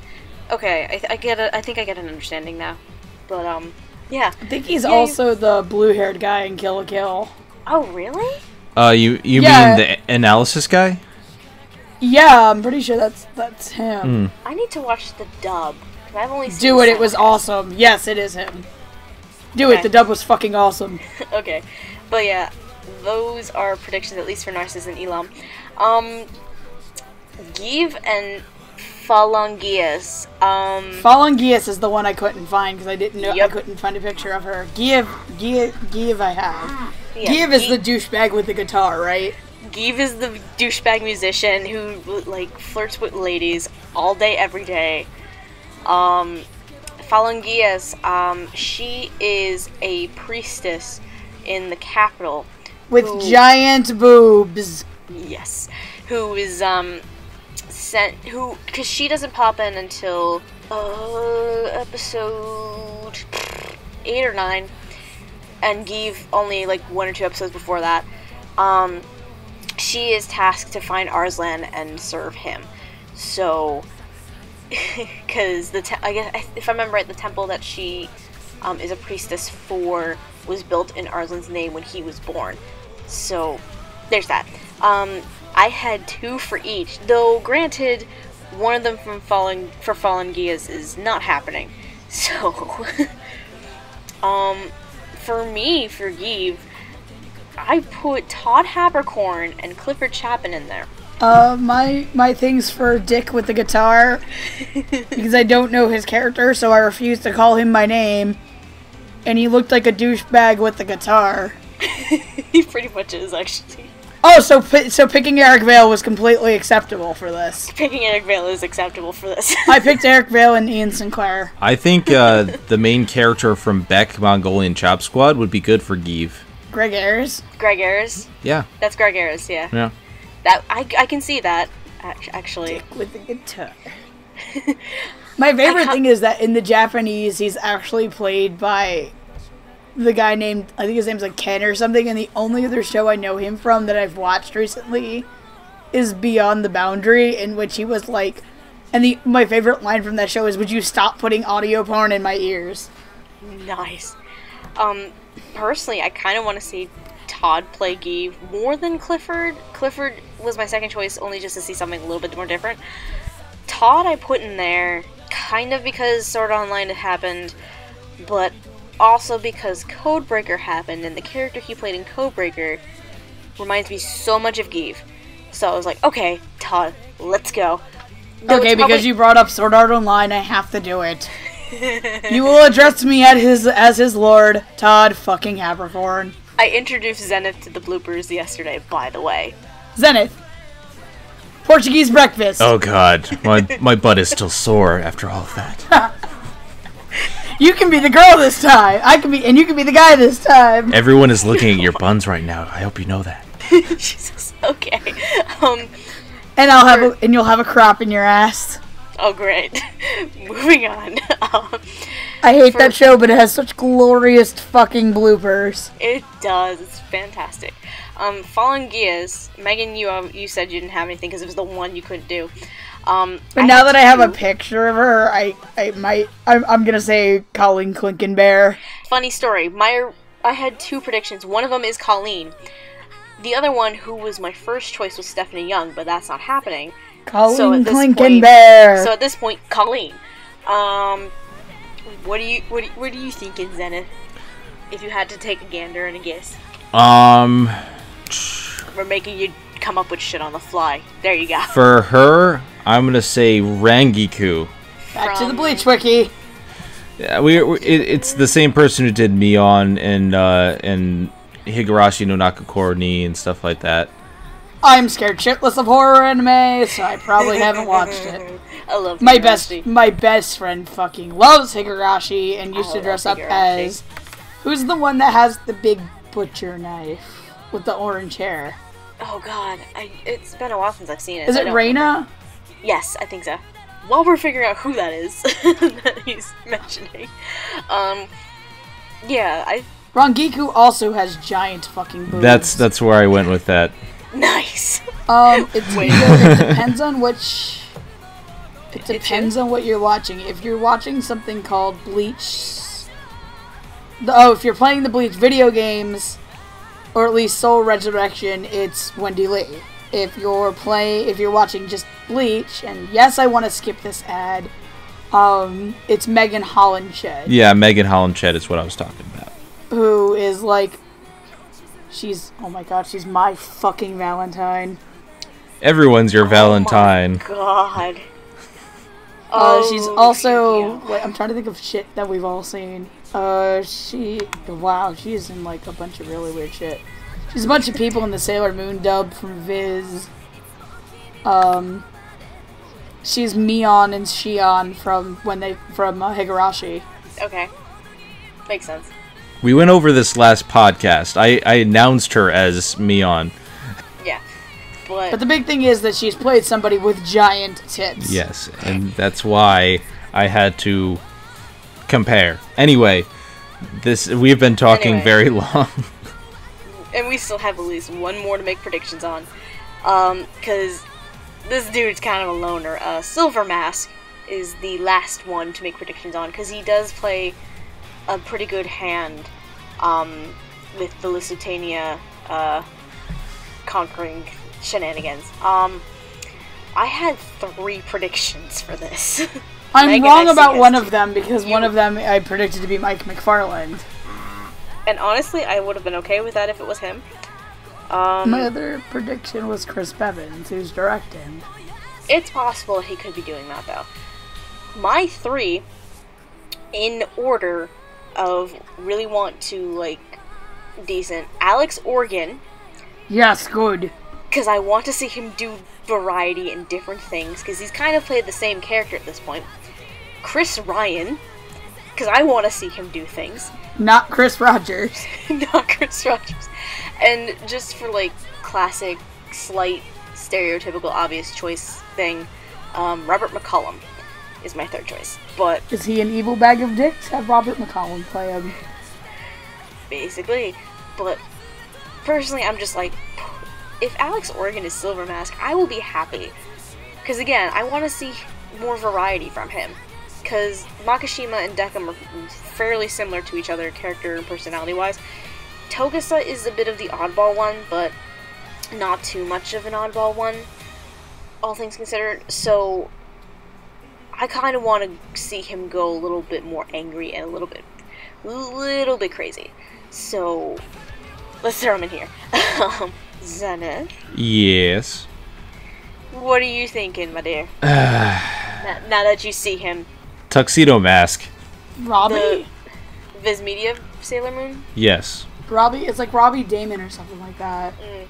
Okay, I, th- I get it. I think I get an understanding now. But um, yeah. I think he's Yeah, you- also the blue-haired guy in Kill la Kill. Oh, really? Uh, you, you Yeah. mean the analysis guy? Yeah, I'm pretty sure that's that's him. I need to watch the dub. 'cause I've only seen Do it, it was awesome. Yes, it is him. Do Okay. it, the dub was fucking awesome. <laughs> okay, but yeah, those are predictions at least for Narcissus and Elam. Um, Gieve and Phalangius. Um, is the one I couldn't find because I didn't know Yep. I couldn't find a picture of her. Give, give, give. I have. yeah, give is the douchebag with the guitar, right? Gieve is the douchebag musician who like flirts with ladies all day, every day. Um, Phalangius, um, she is a priestess in the capital. With Ooh. giant boobs. Yes, who is um sent who because she doesn't pop in until uh episode eight or nine, and Gieve only like one or two episodes before that. Um, she is tasked to find Arslan and serve him. So, <laughs> because the te- I guess if I remember right, the temple that she um, is a priestess for was built in Arslan's name when he was born. So, there's that. Um, I had two for each, though. Granted, one of them from Fallen for Fallen Gias is not happening. <laughs> So, um, for me, for Gieve, I put Todd Haberkorn and Clifford Chapin in there. Uh, my my things for Dick with the guitar <laughs> because I don't know his character, so I refuse to call him my name. And he looked like a douchebag with the guitar. <laughs> he pretty much is actually. Oh, so so picking Eric Vale was completely acceptable for this. Picking Eric Vale is acceptable for this. I <laughs> picked Eric Vale and Ian Sinclair. I think uh, the main character from Beck Mongolian Chop Squad would be good for Gieve. Greg Ayres. Greg Ayres. Yeah, That's Greg Ayres, yeah. yeah. That I, I can see that act- actually. with the guitar. <laughs> My favorite thing is that in the Japanese, he's actually played by the guy named I think his name's like Ken or something. And the only other show I know him from that I've watched recently is Beyond the Boundary, in which he was like. And the my favorite line from that show is, "Would you stop putting audio porn in my ears?" Nice. Um, personally, I kind of want to see Todd play Gieve more than Clifford. Clifford was my second choice, only just to see something a little bit more different. Todd, I put in there kind of because Sword Online had happened, but also because Codebreaker happened, and the character he played in Codebreaker reminds me so much of Gieve. So I was like, okay, Todd, let's go. Though Okay, it's because you brought up Sword Art Online, I have to do it. <laughs> you will address me as his as his lord, Todd fucking Haberkorn. I introduced Zenith to the bloopers yesterday, by the way. Zenith. Portuguese breakfast. Oh God, my my butt is still sore after all of that. <laughs> You can be the girl this time. I can be, and you can be the guy this time. <laughs> Everyone is looking at your buns right now. I hope you know that. <laughs> Jesus. Okay. Um. And I'll have, a, and you'll have a crop in your ass. Oh, great. <laughs> Moving on. Um, I hate For- that show, but it has such glorious fucking bloopers. it does. It's fantastic. Um, Fallen Gears. Megan, you um, you said you didn't have anything because it was the one you couldn't do. Um, But now had that I have a picture of her, I, I might, I'm, I'm gonna say Colleen Clinkenbeard. funny story. My I had two predictions. One of them is Colleen. The other one, who was my first choice, was Stephanie Young, but that's not happening. Colleen this point- Clinkenbeard. So at this point, Colleen. Um, what do you what do, what do you think in Zenith? If you had to take a gander and a guess, Um, we're making you come up with shit on the fly. There you go. for her, I'm gonna say Rangiku. Back to the Bleach Wiki. Yeah, we, we it, it's the same person who did Mion and uh and Higurashi no Naku Koro ni and stuff like that. I'm scared shitless of horror anime, so I probably <laughs> haven't watched it. I love My Higurashi. best, my best friend fucking loves Higurashi and used I to dress up Higurashi. as. Who's the one that has the big butcher knife with the orange hair? Oh God, I, it's been a while since I've seen it. Is it don't remember. Rena? Yes, I think so. While we're figuring out who that is <laughs> that he's mentioning, um, yeah, I Rangiku also has giant fucking boobs. That's that's where I went with that. nice. Um, it's Wait. it depends on <laughs> which. It depends on what you're watching. If you're watching something called Bleach, the, oh, if you're playing the Bleach video games, or at least Soul Resurrection, it's Wendy Lee. If you're play, if you're watching just Bleach, and yes, I want to skip this ad. Um, it's Megan Hollingshead, Yeah, Megan Hollingshead is what I was talking about. who is like, she's oh my god, she's my fucking Valentine. Everyone's your Valentine. God. <laughs> Uh, she's Oh, also. yeah. Wait, I'm trying to think of shit that we've all seen. Uh, she. Wow, she's in like a bunch of really weird shit. She's a bunch of people in the Sailor Moon dub from Viz. Um, she's Mion and Shion from when they from uh, Higurashi. Okay. Makes sense. We went over this last podcast. I, I announced her as Mion. Yeah. But, But the big thing is that she's played somebody with giant tits. Yes, and that's why I had to compare. Anyway, this we've been talking Anyway. very <laughs> long. And we still have at least one more to make predictions on. Um, cause this dude's kind of a loner. Uh, Silver Mask is the last one to make predictions on, cause he does play a pretty good hand, um, with the Lusitania, uh, conquering shenanigans. Um, I had three predictions for this. <laughs> I'm wrong about one of them because one of them I predicted to be Mike McFarland. And honestly, I would have been okay with that if it was him. Um, My other prediction was Chris Bevins, who's directing. It's possible he could be doing that though. My three, in order of really want to like decent, Alex Organ, Yes, good. because I want to see him do variety and different things, because he's kind of played the same character at this point. Chris Ryan, because I want to see him do things. Not Chris Rogers. <laughs> not Chris Rogers. And just for like classic, slight, stereotypical, obvious choice thing, um, Robert McCollum is my third choice. But Is he an evil bag of dicks? Have Robert McCollum play him. basically, but personally, I'm just like, if Alex Organ is Silver Mask, I will be happy. Because again, I want to see more variety from him. Because Makishima and Decim are fairly similar to each other, character and personality wise. Togusa is a bit of the oddball one, but not too much of an oddball one, all things considered. So I kind of want to see him go a little bit more angry and a little bit, little bit crazy. So let's throw him in here. <laughs> Zenith, Yes. what are you thinking, my dear? <sighs> now, now that you see him, Tuxedo Mask. Robbie? the Viz Media Sailor Moon. Yes. Robbie, it's like Robbie Daymond or something like that. Mm.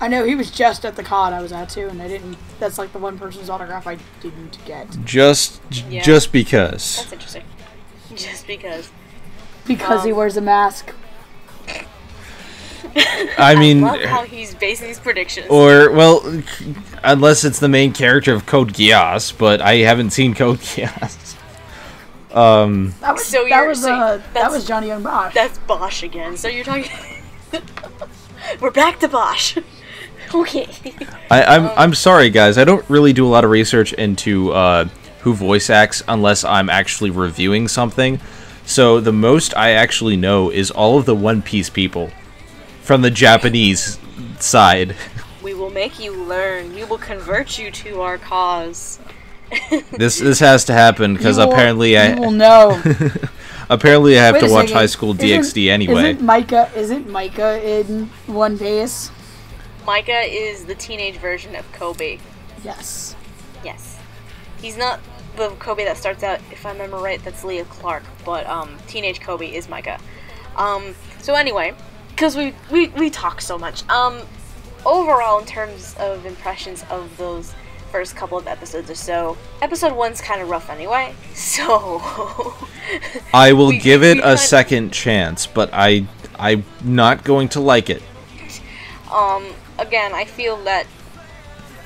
I know he was just at the con I was at too, and I didn't. That's like the one person's autograph I didn't get Just Yeah. just because. That's interesting. <laughs> Just because. because he Um, wears a mask. <laughs> I mean love how he's basing his predictions. or well unless it's the main character of Code Geass, but I haven't seen Code Geass. Um That was so that you're- was so uh, that was Johnny Young Bosch. That's Bosch again. So you're talking. <laughs> We're back to Bosch. <laughs> okay. I, I'm I'm sorry guys, I don't really do a lot of research into uh who voice acts unless I'm actually reviewing something. So the most I actually know is all of the One Piece people from the Japanese side. We will make you learn. We will convert you to our cause. <laughs> This this has to happen because You will- apparently I will know. <laughs> apparently I have Wait to watch second. High School Isn't- DxD anyway. Isn't Micah? Isn't Micah in One Piece? Micah is the teenage version of Koby. Yes. Yes. He's not the Koby that starts out, if I remember right, that's Leah Clark, but um, teenage Koby is Micah. Um, so anyway, because we, we, we talk so much, um, overall, in terms of impressions of those first couple of episodes or so, episode one's kind of rough anyway, <laughs> so. <laughs> I will we- give it a kind- second chance, but I I'm not going to like it. um, again, I feel that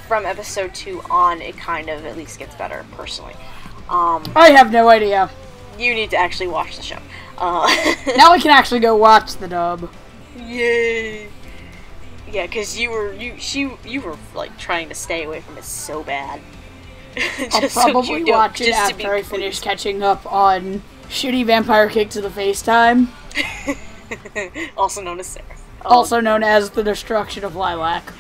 from episode two on, it kind of at least gets better, personally. Um, I have no idea. you need to actually watch the show. Uh, <laughs> Now we can actually go watch the dub. Yay! Yeah, cause you were you she you were like trying to stay away from it so bad. <laughs> I'll Just so probably watch it just after I finish catching up on shitty vampire kick to the face time, <laughs> also known as Sarah. Oh, also known as the destruction of Lilac.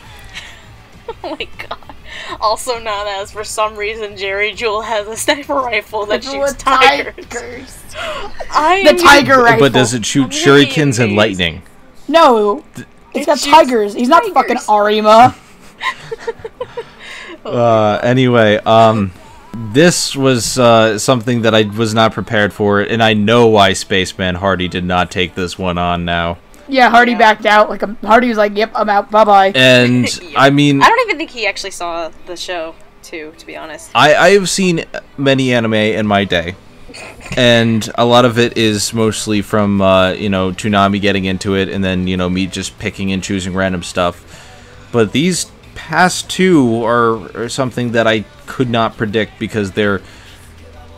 <laughs> oh my god. Also known as for some reason Jerry Jewell has a sniper rifle that shoots With tigers. tigers. <gasps> The tiger rifle. But does it shoot I'm shurikens and lightning? No. It's It got tigers. He's not fucking. Arima. <laughs> <laughs> Uh, anyway, um, this was uh, something that I was not prepared for, and I know why Spaceman Hardy did not take this one on now. Yeah, Hardy Yeah. backed out. Like um, Hardy was like, "Yep, I'm out. Bye bye." And I <laughs> mean, I don't even think he actually saw the show too, to be honest. I, I have seen many anime in my day, and a lot of it is mostly from uh, you know Toonami getting into it, and then you know me just picking and choosing random stuff. But these past two are, are something that I could not predict because they're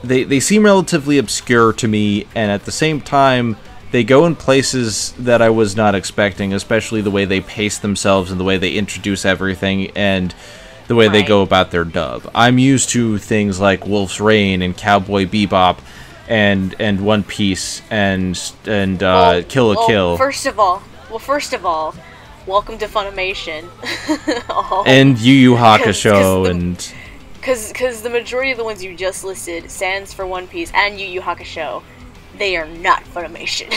they they seem relatively obscure to me, and at the same time they go in places that I was not expecting, especially the way they pace themselves and the way they introduce everything and the way they go about their dub. I'm used to things like Wolf's Rain and Cowboy Bebop and and One Piece and and uh, Well- Kill a well, Kill First of all, well, first of all, welcome to Funimation. <laughs> oh, and Yu Yu <laughs> Hakusho the- and Because because the majority of the ones you just listed, Sans for One Piece and Yu Yu Hakusho, they are not Funimation.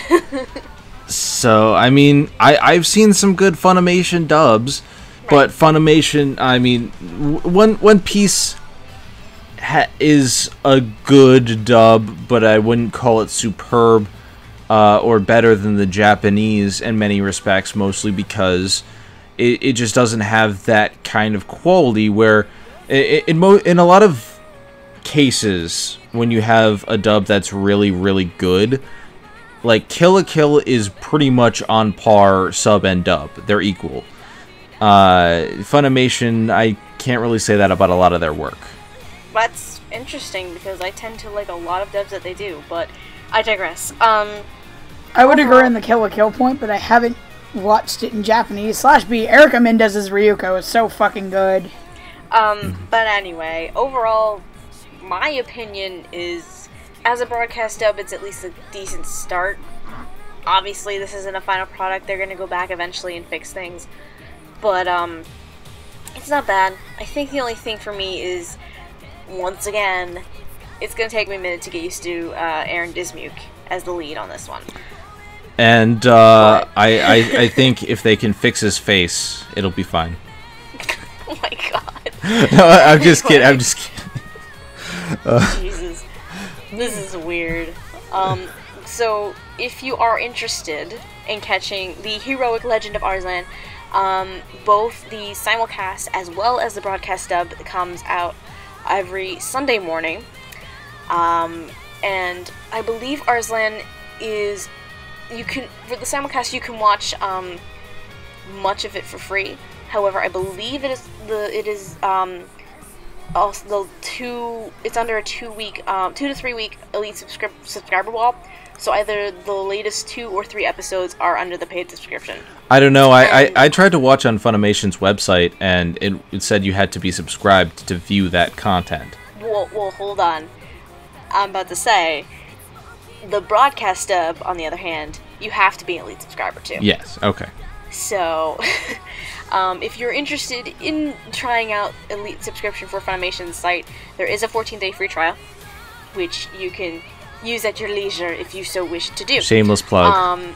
<laughs> So I mean, I I've seen some good Funimation dubs, but Funimation, I mean, one One Piece is a good dub, but I wouldn't call it superb uh, or better than the Japanese in many respects, mostly because it, it just doesn't have that kind of quality. Where i- i- in in a lot of cases, when you have a dub that's really really good like Kill la Kill is pretty much on par sub and dub. They're equal. Uh, Funimation, I can't really say that about a lot of their work. That's interesting because I tend to like a lot of devs that they do, but I digress. Um, I would agree on the Kill la Kill point, but I haven't watched it in Japanese. Slash B, Erica Mendez's Ryuko is so fucking good. Um, but anyway, overall, my opinion is, as a broadcast dub, it's at least a decent start. Obviously, this isn't a final product. They're gonna go back eventually and fix things, but um, it's not bad. I think the only thing for me is, once again, it's gonna take me a minute to get used to uh, Aaron Dismuke as the lead on this one. And uh, I, I, <laughs> I think if they can fix his face, it'll be fine. <laughs> Oh my god. <laughs> no, I'm just kidding. I'm just kidding. Jesus. This is weird. Um, so, if you are interested in catching the heroic legend of Arslan, um, both the simulcast as well as the broadcast dub comes out every Sunday morning. Um, and I believe Arslan is. You can. For the simulcast, you can watch um, much of it for free. However, I believe it is the it is um, also the two it's under a two week um, two to three week elite subscrip- subscriber wall so either the latest two or three episodes are under the paid subscription I don't know. I, I, I tried to watch on Funimation's website, and it, it said you had to be subscribed to view that content. well, well hold on i'm about to say the broadcast dub on the other hand you have to be an elite subscriber too Yes. Okay. So, <laughs> um, if you're interested in trying out Elite subscription for Funimation's site, there is a 14 day free trial, which you can use at your leisure if you so wish to do. Shameless plug. Um,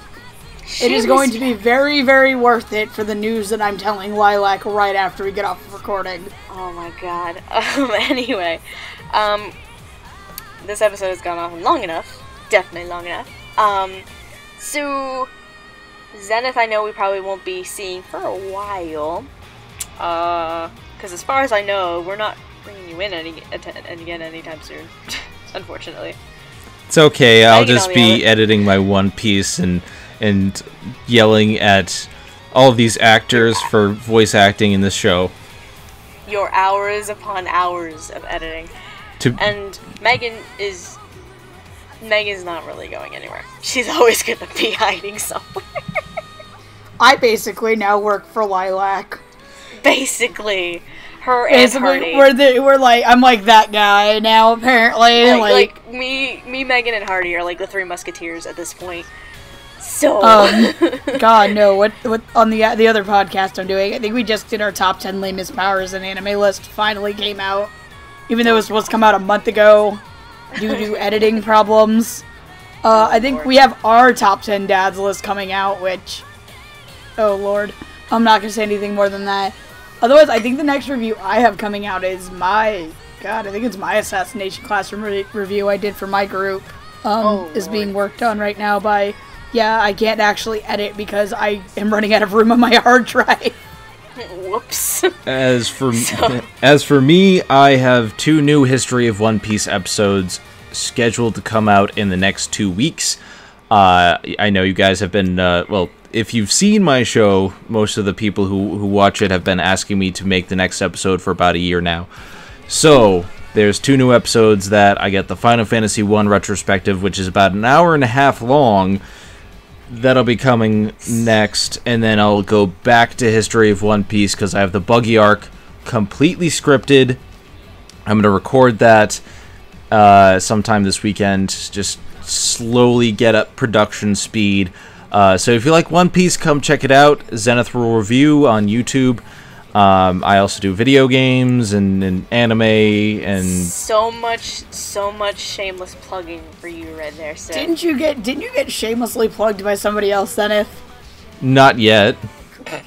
It is going to be very, very worth it for the news that I'm telling Lilac right after we get off of recording. Oh my god. <laughs> Um, anyway, um, this episode has gone on long enough. Definitely long enough. Um, so, Zenith, I know we probably won't be seeing for a while. Uh, because as far as I know, we're not bringing you in any atten- again anytime soon. <laughs> Unfortunately. It's okay. I'll Megan just on be other- editing my One Piece and and yelling at all of these actors for voice acting in this show. Your hours upon hours of editing. To And Megan is. Megan's not really going anywhere. She's always gonna be <laughs> hiding somewhere. I basically now work for Lilac. basically her and Basically, Hardy. we're the, we're like I'm like that guy now. Apparently, like, like, like me, me, Megan, and Hardy are like the three musketeers at this point. So, um, <laughs> God no. What what on the the other podcast I'm doing? I think we just did our top ten lamest powers in anime list. Finally came out, even though it was supposed to come out a month ago due to <laughs> editing problems. Uh, I think we have our top ten dads list coming out, which, oh lord, I'm not gonna say anything more than that. Otherwise, I think the next review I have coming out is my God. I think it's my assassination classroom re- review I did for my group. Um, Oh, is Lord. being worked on right now by. Yeah, I can't actually edit because I am running out of room on my hard drive. <laughs> whoops. as for <laughs> So- as for me, I have two new History of One Piece episodes scheduled to come out in the next two weeks. Uh, I know you guys have been uh, well. If you've seen my show, most of the people who who watch it have been asking me to make the next episode for about a year now. So there's two new episodes that I get the Final Fantasy One retrospective, which is about an hour and a half long, that'll be coming next, and then I'll go back to History of One Piece because I have the Buggy arc completely scripted. I'm gonna record that uh, sometime this weekend. Just slowly get up production speed. Uh, so if you like One Piece, come check it out. Zenith will review on YouTube. Um, I also do video games and, and anime and So much, so much shameless plugging for you right there, Sid. Didn't you get didn't you get shamelessly plugged by somebody else, Zenith? not yet. <laughs>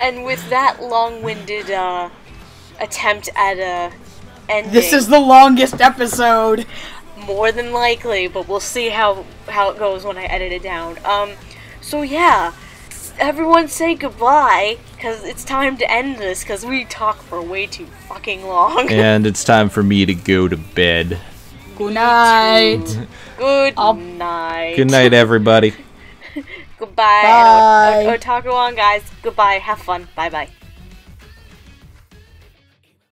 And with that long-winded uh, attempt at a ending, This is the longest episode. More than likely, but we'll see how how it goes when I edit it down. Um, so yeah, everyone say goodbye because it's time to end this because we talk for way too fucking long. <laughs> and it's time for me to go to bed. Good night. <laughs> Good I'll- night. Good night, everybody. <laughs> Goodbye. Bye. And o- o- Otaku on, guys. Goodbye. Have fun. Bye bye.